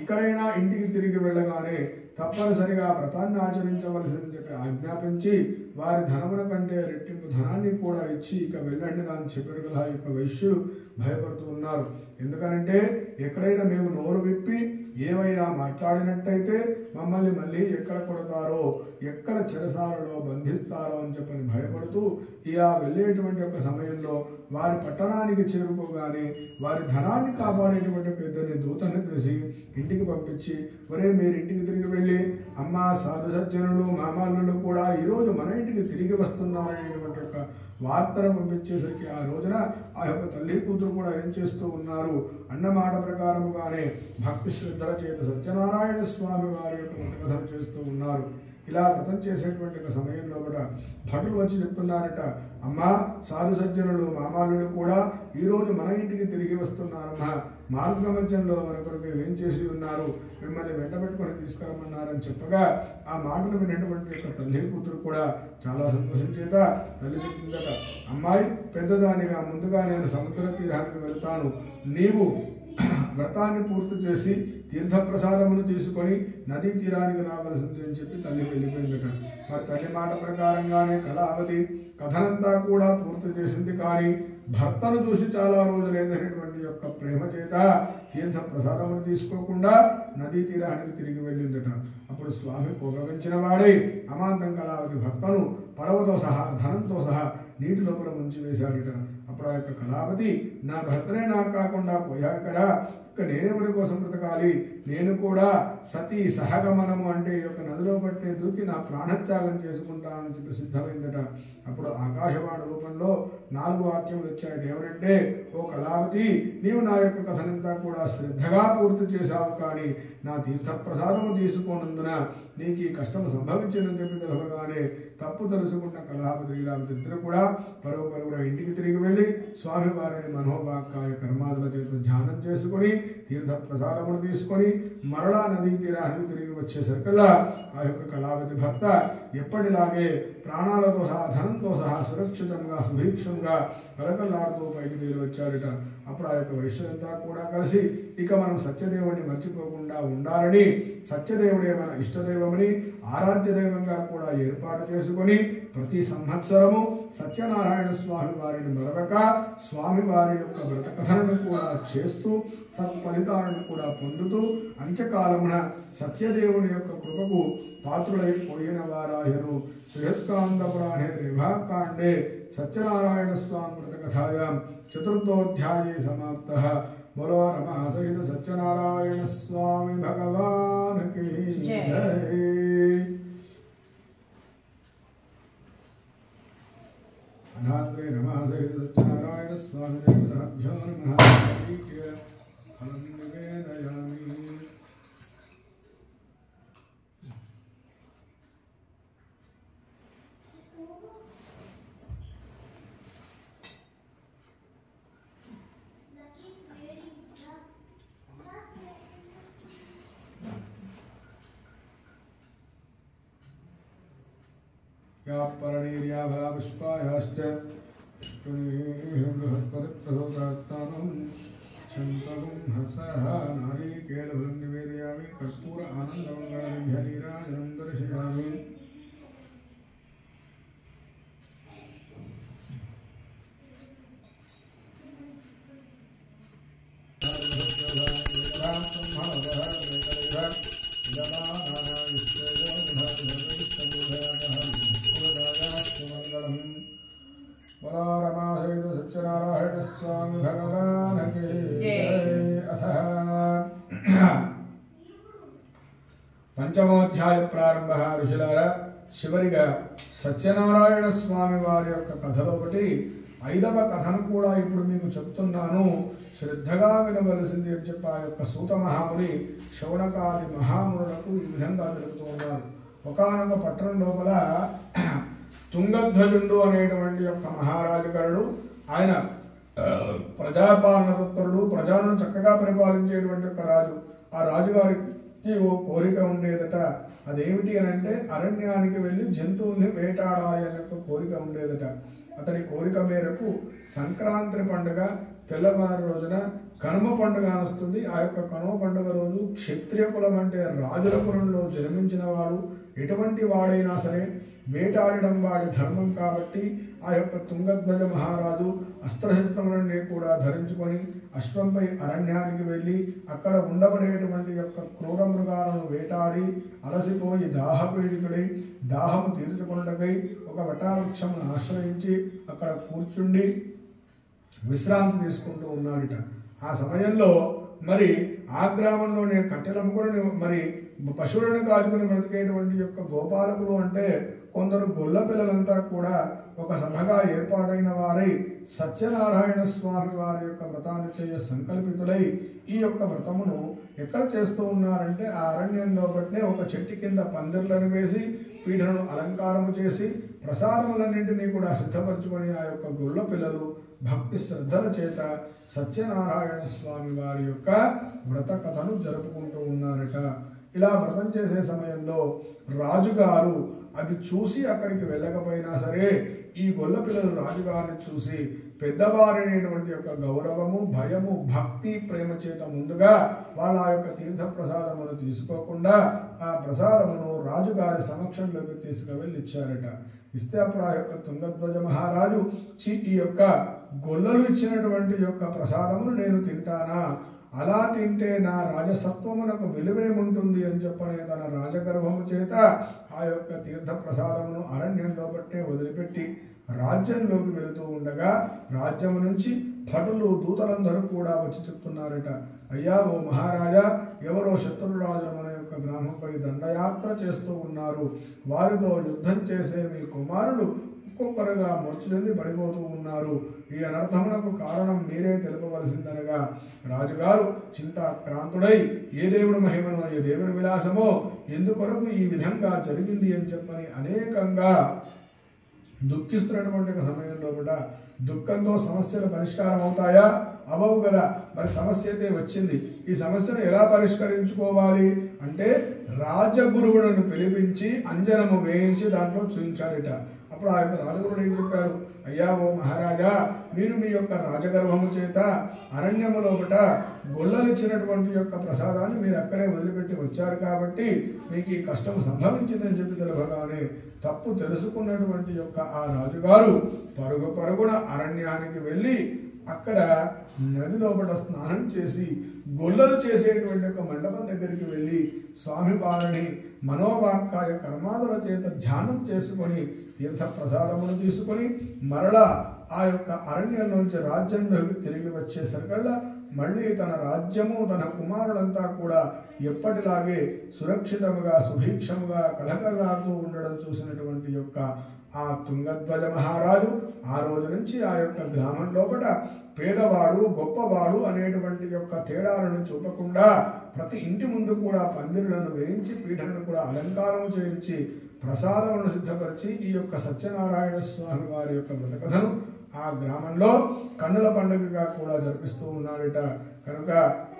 ఇక్కడైనా ఇంటికి తిరిగి వెళ్ళగానే తప్పనిసరిగా వ్రతాన్ని ఆచరించవలసింది ఆజ్ఞాపించి వారి ధనముల కంటే రెట్టింపు ధనాన్ని కూడా ఇచ్చి ఇక వెళ్ళండి నాకు చెప్పాడు కదా. ఆ యొక్క వైశ్యుడు భయపడుతూ ఉన్నారు. ఎందుకనంటే ఎక్కడైనా మేము నోరు విప్పి ఏమైనా మాట్లాడినట్టయితే మమ్మల్ని మళ్ళీ ఎక్కడ కొడతారో ఎక్కడ చెరసాలలో బంధిస్తారో అని చెప్పని భయపడుతూ ఇలా వెళ్ళేటువంటి ఒక సమయంలో వారి పట్టణానికి చేరుకోగానే వారి ధనాన్ని కాపాడేటువంటి ఒక ఇద్దరిని దూతని పిలిచి ఇంటికి పంపించి ఒరే మీరు ఇంటికి తిరిగి వెళ్ళి అమ్మ సాధు సజ్జనులు మామాలు కూడా ఈరోజు మన ఇంటికి తిరిగి వస్తున్నారనేటువంటి వార్తను పంపించేసరికి ఆ రోజున ఆ యొక్క తల్లి కూతురు కూడా ఏం చేస్తూ ఉన్నారు అన్నమాట ప్రకారముగానే భక్తి శ్రద్ధల చేత సత్యనారాయణ స్వామి వారి యొక్క కథను చేస్తూ ఉన్నారు. ఇలా వ్రతం చేసేటువంటి సమయంలో కూడా భటులు వచ్చి చెప్తున్నారట అమ్మా సాధు సజ్జనులు మామాలులు కూడా ఈరోజు మన ఇంటికి తిరిగి వస్తున్నారమ్మా మార్గ మధ్యంలో మన కొరకు ఏం చేసి ఉన్నారు? మిమ్మల్ని వెంటబెట్టుకొని తీసుకురమ్మన్నారని చెప్పగా ఆ మాటలు వినటువంటి యొక్క తల్లి కూతురు కూడా చాలా సంతోషం చేత తల్లి చెప్పిందట అమ్మాయి పెద్దదానిగా ముందుగా నేను సముద్ర తీరానికి వెళ్తాను. నీవు వ్రతాన్ని పూర్తి చేసి తీర్థప్రసాదమును తీసుకొని నదీ తీరానికి రావలసింది అని చెప్పి తల్లి వెళ్ళిపోయిందట మరి తల్లి మాట ప్రకారంగానే కళావతి కథనంతా కూడా పూర్తి చేసింది. కానీ భర్తను చూసి చాలా రోజులైనటువంటి యొక్క ప్రేమ చేత తీర్థ ప్రసాదమును తీసుకోకుండా నదీ తీరానికి తిరిగి వెళ్ళిందట. అప్పుడు స్వామి పొగవించిన వాడే అమాంతం కళావతి భర్తను పడవతో సహా ధనంతో సహా నీటి లోపల ముంచి వేశాడట. అప్పుడు ఆ యొక్క కళావతి నా భర్తనే నాకు కాకుండా పోయాడు కదా. ఇక నేనెవరి కోసం బ్రతకాలి. నేను కూడా సతీ సహగమనము అంటే ఈ యొక్క నదిలో పట్టే దూకి నా ప్రాణత్యాగం చేసుకుంటానని చెప్పి సిద్ధమైందట. అప్పుడు ఆకాశవాణి రూపంలో నాలుగు వాక్యములు వచ్చాయట. ఎవరంటే ఓ కళావతి నీవు నా యొక్క కథనంతా కూడా శ్రద్ధగా పూర్తి చేశావు కానీ నా తీర్థప్రసాదము తీసుకోనందున నీకు ఈ కష్టము సంభవించిందని చెప్పి తెలవగానే తప్పు తెలుసుకున్న కళాపతి లీలావతి ఇద్దరు కూడా పరువు పరుగున ఇంటికి తిరిగి వెళ్ళి స్వామివారిని మనోభాకాయ కర్మాదుల చేత ధ్యానం చేసుకొని తీర్థ ప్రసాదమును తీసుకొని మరలా నదీ తీరానికి తిరిగి వచ్చేసరికల్లా ఆ యొక్క కళావతి భర్త ఎప్పటిలాగే ప్రాణాలతో సహా ధనంతో సహా సురక్షితంగా సుభిక్షంగా కలకల్లాడుతూ పైకి తేలి వచ్చారట. అప్పుడు ఆ యొక్క వైశ్యంతా కూడా కలిసి ఇక మనం సత్యదేవుడిని మర్చిపోకుండా ఉండాలని సత్యదేవుడే మన ఇష్టదైవమని ఆరాధ్య దైవంగా కూడా ఏర్పాటు చేసుకొని ప్రతి సంవత్సరము సత్యనారాయణ స్వామి వారిని మరవక స్వామి వారి యొక్క వ్రత కథలను కూడా చేస్తూ సత్ఫలితాలను కూడా పొందుతూ అంత్యకాలమున సత్యదేవుని యొక్క కృపకు పాత్రులైపోయిన వారాయను సుయస్కాంత పురాణే రేభాకాండే సత్యనారాయణ స్వామి వ్రత కథాయాం చతుర్థోధ్యాయే సమాప్త బలో సహిత సత్యనారాయణ స్వామి భగవాన్ జై. జై అనాత్రే రమా సహిత व्यापरणीर्याभाविष्पायाश्च बृहस्पतिप्रसोदात्तानं शन्तगुं हसः नारीकेलफलं निवेदयामि कर्पूर आनन्दमङ्गलभ्य नीराजनं दर्शयामि Thank you. బలారమాసైత సత్యనారాయణ స్వామి భగవానకి అథ పంచమోధ్యాయ ప్రారంభ ఋషులారా చివరిగా సత్యనారాయణ స్వామి వారి యొక్క కథలో ఒకటి ఐదవ కథను కూడా ఇప్పుడు మీకు చెప్తున్నాను. శ్రద్ధగా వినవలసింది అని చెప్పి ఆ యొక్క సూత మహాముని శౌనకాది మహామునులకు ఈ విధంగా తెలుపుతూ ఉన్నారు ఒకనొక పట్టణం లోపల తుంగధ్వజుండు అనేటువంటి యొక్క మహారాజుగారుడు ఆయన ఆ, ప్రజాపాలన ప్రజలను చక్కగా పరిపాలించేటువంటి ఒక రాజు. ఆ రాజుగారికి ఓ కోరిక ఉండేదట. అదేమిటి అని అంటే అరణ్యానికి వెళ్ళి జంతువుల్ని వేటాడాలి అనే కోరిక ఉండేదట. అతని కోరిక మేరకు సంక్రాంతి పండుగ తెల్లవారు రోజున కనుమ పండుగ వస్తుంది ఆ యొక్క కనుమ పండుగ రోజు క్షత్రియ కులం అంటే రాజుల కులంలో జన్మించిన వాడు ఎటువంటి వాడైనా సరే వేటాడడం వాడి ధర్మం కాబట్టి ఆ యొక్క తుంగధ్వజ మహారాజు అస్త్రశస్త్రములన్నీ కూడా ధరించుకొని అశ్వంపై అరణ్యానికి వెళ్ళి అక్కడ ఉండబడేటువంటి యొక్క క్రూర మృగాలను వేటాడి అలసిపోయి దాహపీడితుడై దాహము తీర్చుకొనుటకై ఒక వటావృక్షమును ఆశ్రయించి అక్కడ కూర్చుండి విశ్రాంతి తీసుకుంటూ ఉన్నాడట. ఆ సమయంలో మరి ఆ గ్రామంలోనే కట్టెలమ్ముకొని మరి పశువులను కాచుకుని బ్రతికేటువంటి యొక్క గోపాలకులు అంటే కొందరు గొల్ల పిల్లలంతా కూడా ఒక సభగా ఏర్పాటైన వారై సత్యనారాయణ స్వామి వారి యొక్క వ్రతాన్ని చేయ సంకల్పితులై ఈ యొక్క వ్రతమును ఎక్కడ చేస్తూ ఉన్నారంటే ఆ అరణ్యంలో బట్టే ఒక చెట్టు కింద పందిర్లను వేసి పీఠను అలంకారము చేసి ప్రసాదములన్నింటినీ కూడా సిద్ధపరచుకొని ఆ యొక్క గుళ్ళ పిల్లలు భక్తి శ్రద్ధల చేత సత్యనారాయణ స్వామి వారి యొక్క వ్రత కథను జరుపుకుంటూ ఉన్నారట. ఇలా వ్రతం చేసే సమయంలో రాజుగారు అది చూసి అక్కడికి వెళ్ళకపోయినా సరే ఈ గొల్ల పిల్లలు రాజుగారిని చూసి పెద్దవారైనటువంటి యొక్క గౌరవము భయము భక్తి ప్రేమ చేత ముందుగా వాళ్ళ ఆ యొక్క తీర్థ ప్రసాదమును తీసుకోకుండా ఆ ప్రసాదమును రాజుగారి సమక్షంలోకి తీసుకువెళ్ళి ఇచ్చారట ఇస్తే అప్పుడు ఆ యొక్క తుంగధ్వజ మహారాజు చి ఈ యొక్క గొల్లలు ఇచ్చినటువంటి యొక్క ప్రసాదమును నేను తింటానా? అలా తింటే నా రాజసత్వమునకు విలువేముంటుంది అని చెప్పనే తన రాజగర్భము చేత ఆ యొక్క తీర్థ ప్రసాదమును అరణ్యంలో బట్టే వదిలిపెట్టి రాజ్యంలోకి వెళుతూ ఉండగా రాజ్యం నుంచి భటులు దూతలందరూ కూడా వచ్చి చెప్తున్నారట. అయ్యా ఓ మహారాజా ఎవరో శత్రురాజులు మన యొక్క గ్రామంపై దండయాత్ర చేస్తూ ఉన్నారు. వారితో యుద్ధం చేసే మీ కుమారుడు ఒక్కొక్కరుగా మృతి పడిపోతూ ఉన్నారు. ఈ అనర్థములకు కారణం మీరే తెలుపవలసిందనగా రాజుగారు చింతాక్రాంతుడై ఏ దేవుడు మహిమనో ఏ దేవుడి విలాసమో ఎందుకొరకు ఈ విధంగా జరిగింది అని చెప్పని అనేకంగా దుఃఖిస్తున్నటువంటి సమయంలో కూడా దుఃఖంతో సమస్యలు పరిష్కారం అవుతాయా? అవవు కదా. మరి సమస్య అయితే వచ్చింది. ఈ సమస్యను ఎలా పరిష్కరించుకోవాలి? అంటే రాజగురువులను పిలిపించి అంజనము వేయించి దాంట్లో చూపించాలిట అప్పుడు ఆ యొక్క రాజగురుడు ఏం చెప్పారు? అయ్యా ఓ మహారాజా మీరు మీ యొక్క రాజగర్భము చేత అరణ్యము లోపట గొల్లలిచ్చినటువంటి యొక్క ప్రసాదాన్ని మీరు అక్కడే వదిలిపెట్టి వచ్చారు కాబట్టి మీకు ఈ కష్టం సంభవించిందని చెప్పి తెలపగానే తప్పు తెలుసుకున్నటువంటి యొక్క ఆ రాజుగారు పరుగు పరుగున అరణ్యానికి వెళ్ళి అక్కడ నది లోపల స్నానం చేసి గొల్లలు చేసేటువంటి ఒక మండపం దగ్గరికి వెళ్ళి స్వామి వారిని మనోవాక్కాయ కర్మాదుల చేత ధ్యానం చేసుకొని తీర్థ ప్రసాదమును తీసుకొని మరలా ఆ యొక్క అరణ్యం నుంచి రాజ్యంలోకి తిరిగి వచ్చేసరికల్లా మళ్ళీ తన రాజ్యము తన కుమారులంతా కూడా ఎప్పటిలాగే సురక్షితముగా సుభిక్షముగా కలకలాడుతూ ఉండడం చూసినటువంటి యొక్క ఆ తుంగధ్వజ మహారాజు ఆ రోజు నుంచి ఆ యొక్క గ్రామం లోపల పేదవాడు గొప్పవాడు అనేటువంటి యొక్క తేడాలను చూపకుండా ప్రతి ఇంటి ముందు కూడా పందిరులను వేయించి పీఠలను కూడా అలంకారం చేయించి ప్రసాదమును సిద్ధపరిచి ఈ యొక్క సత్యనారాయణ స్వామి వారి యొక్క మృతకథను ఆ గ్రామంలో కన్నుల పండుగగా కూడా జరిపిస్తూ ఉన్నారట కనుక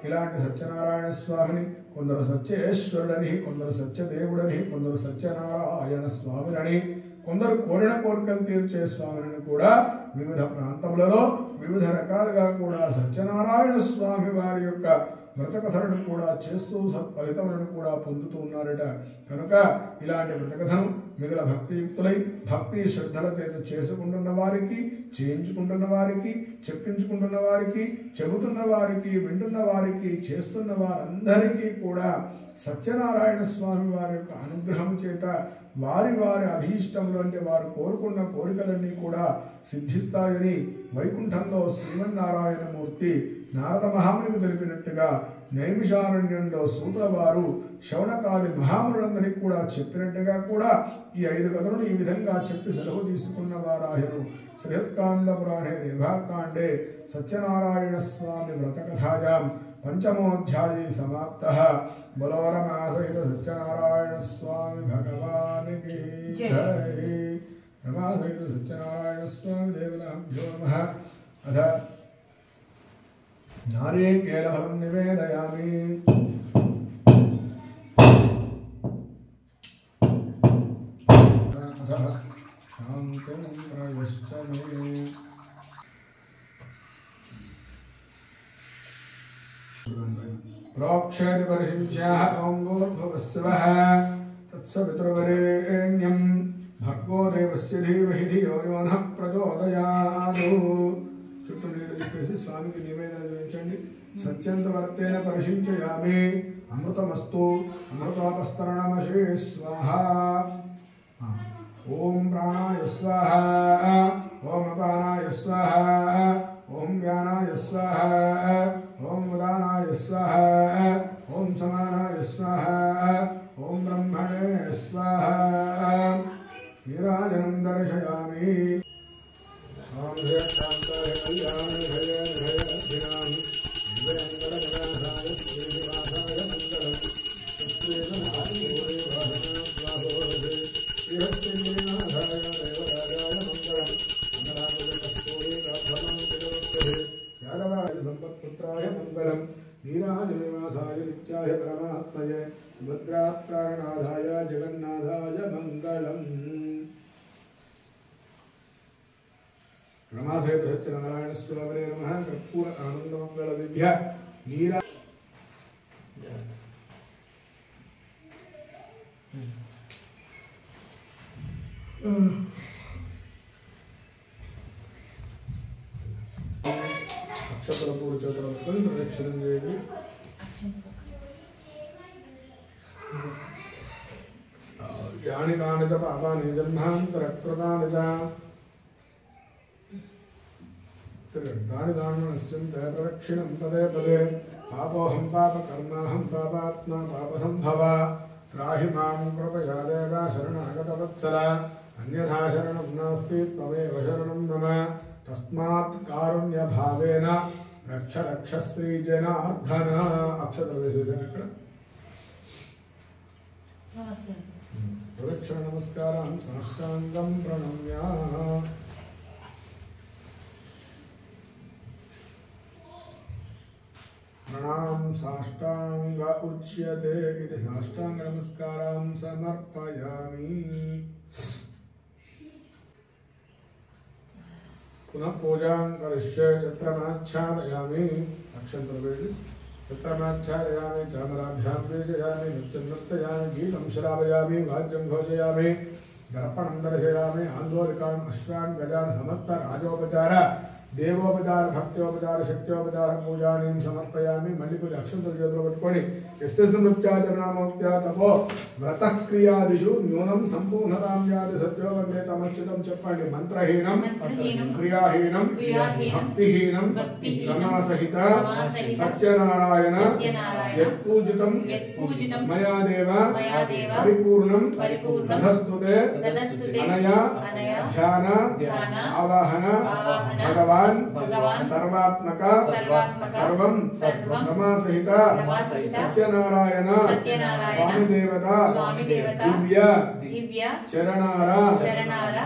ఇలాంటి సత్యనారాయణ స్వామిని కొందరు సత్యేశ్వరుడని కొందరు సత్యదేవుడని కొందరు సత్యనారాయణ స్వామినని కొందరు కోరిన కోరికలు తీర్చే స్వామిని కూడా వివిధ ప్రాంతములలో వివిధ రకాలుగా కూడా సత్యనారాయణ స్వామి వారి యొక్క వ్రతకథలను కూడా చేస్తూ సత్ఫలితములను కూడా పొందుతూ ఉన్నారట. కనుక ఇలాంటి వ్రతకథను మిగిలిన భక్తియుక్తులై భక్తి శ్రద్ధల చేత చేసుకుంటున్న వారికి చేయించుకుంటున్న వారికి చెప్పించుకుంటున్న వారికి చెబుతున్న వారికి వింటున్న వారికి చేస్తున్న వారందరికీ కూడా సత్యనారాయణ స్వామి వారి యొక్క అనుగ్రహం చేత వారి వారి అభీష్టములు అంటే వారు కోరుకున్న కోరికలన్నీ కూడా సిద్ధిస్తాయని వైకుంఠంలో శ్రీమన్నారాయణమూర్తి నారద మహామునికి తెలిపినట్టుగా నైమిషారణ్యంలో సూతుల వారు శవణకాలి మహాములందరికీ కూడా చెప్పినట్టుగా కూడా ఈ ఐదు కథలను ఈ విధంగా చెప్పి సెలవు తీసుకున్న వారాయను శ్రీస్కాంద పురాణే రేభాకాండే సత్యనారాయణ స్వామి వ్రతకథాయాం పంచమోధ్యాయీ సమాప్త. బలోరమాసహిత సత్యనారాయణ స్వామి భగవానికి జై. జై రమాసహిత సత్యనారాయణ స్వామి దేవతాభ్యో నమః అథ నారీకేలఫలం నివేదయామి అథ శాంతం ప్రయశ్చ మే प्रोक्षयति परिशिष्याः ओङ्गोर्भुवस्वः तत्सवितुर्वरेण्यं भर्गो देवस्य धीमहि धियो यो नः ప్రచోదయాదు చుట్టూ నీళ్ళు తిప్పేసి స్వామికి నివేదన చేయించండి సత్యంత వర్తేన పరిశించయామి అమృతమస్తు అమృతోపస్తరణమశే స్వాహ ఓం ప్రాణాయ స్వాహ ఓం అపానాయ స్వాహ ఓం వ్యానాయ స్వాహ ఓం ఉదానాయ స్వాహ ఓం సమానాయ స్వాహ ఓం బ్రహ్మణే స్వాహ నీరాజనం దర్శయామి శాంతాయ కళ్యాణి భయ భయ దినాం శ్రీనివాసాయ ఆనందమంగళ దివ్య నీరా అక్షతల పూర్వ చేతులను ప్రదక్షిణం చేయండి యాని కాని చ పాపాని జన్మాంతరకృతాని దాని దానమనశ్యంతే ప్రదక్షిణం పదే పదే పాపోహం పాపకర్మాహం పాపాత్మా పాపసంభవ త్రాహి మాం కృపయా దేవ శరణాగతవత్సల అన్యథా శరణం నాస్తి త్వమేవ శరణం మమ తస్మాత్ కారుణ్యభావేన రక్ష రక్ష శ్రీజనార్దన అక్షతలు వేసేసాను ఇక్కడ నమస్కారం ప్రదక్షిణ నమస్కారం సాష్టాంగం प्रणाम साष्टांग उच्यते इति साष्टांग नमस्कारां समर्पयामि। पुनः पूजां करिष्ये चत्रमाच्छादयामि अक्षन्तर्वेदि चामराभ्यां नृत्यं नृत्ययामि गीतं श्रावयामि, वाद्यं दर्पणं दर्शयामि अश्वान् गजान् समस्तराजोपचार గజాన్ సమస్త రాజోపచార దేవోపచార భక్తోపచార శక్త్యోపచార పూజానీం సమర్పయామి మళ్ళీ కొంచెం అక్షంతలు చేతులు పట్టుకొని ఎస్య నృత్యాచరణామోక్త్యా తపో వ్రతక్రియాదిషు న్యూనం సంపూర్ణతాం వ్యాధి సత్యో వందే తమచ్యుతం చెప్పండి మంత్రహీనం మంత్రహీనం, క్రియాహీనం క్రియాహీనం, భక్తిహీనం భక్తిహీనం, రమాసహిత రమాసహిత, ధ్యాన ఆవాహన భగవాన్ సర్వాత్మక సర్వం రమాసహిత సత్యనారాయణ స్వామి దేవత దివ్య చరణార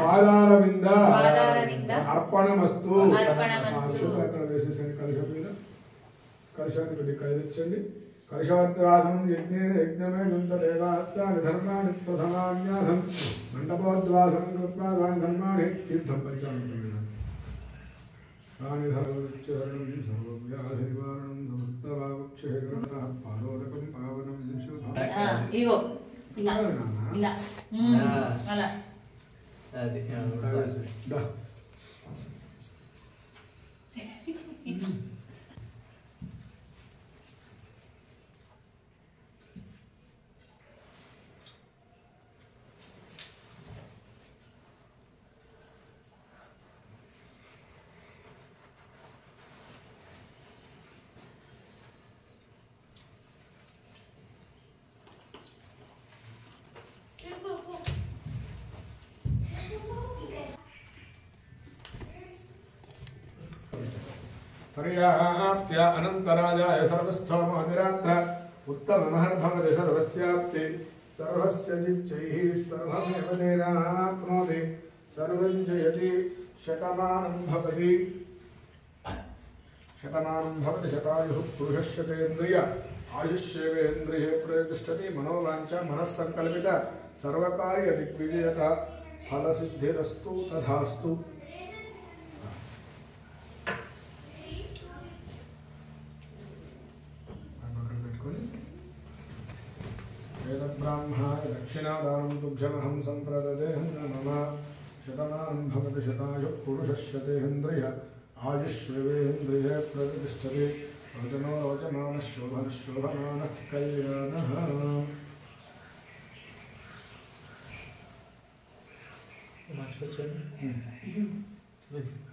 పాదారవింద అర్పణమస్తు. అక్కడ వేసేసండి కలుషం మీద. కలుషాన్ని కదిలించండి हर्षोद्वासम यज्ञेन यज्ञमे गुन्तदेवात्तानि धर्माणि प्रथमान्यासं मण्डपोद्वासं कृत्वा तानि धर्माणि तीर्थं पञ्चामृतेन तानि धर्मोच्चरणं सर्वव्याधिनिवारणं समस्तवाक्षेकरणतः पारोदकं पावनं शुभं पर्याप्त्या अनन्तराजाय सर्वस्थमधिरात्र उत्तममहर्भवति सर्वस्याप्ति। सर्वस्य जिच्चैः सर्वमेव देनाप्नोति सर्वं जयति, शतमानं भवति। शतमानं भवति शतायुः पुरुषस्य आयुष्येवेन्द्रिये प्रतिष्ठति मनोवाञ्च मनःसङ्कल्पित, सर्वकार्यदिग्विजयत, फलसिद्धिरस्तु तथास्तु। ब्राह्मणाय दक्षिणादानं तुभ्यमहं सम्प्रददेहं मम शतमानं भवति शतायुः पुरुषशतेन्द्रिय आयुष्वेन्द्रिय प्रतिष्ठते। रोचनो रोचमानः कल्याणः। Thank hmm. you.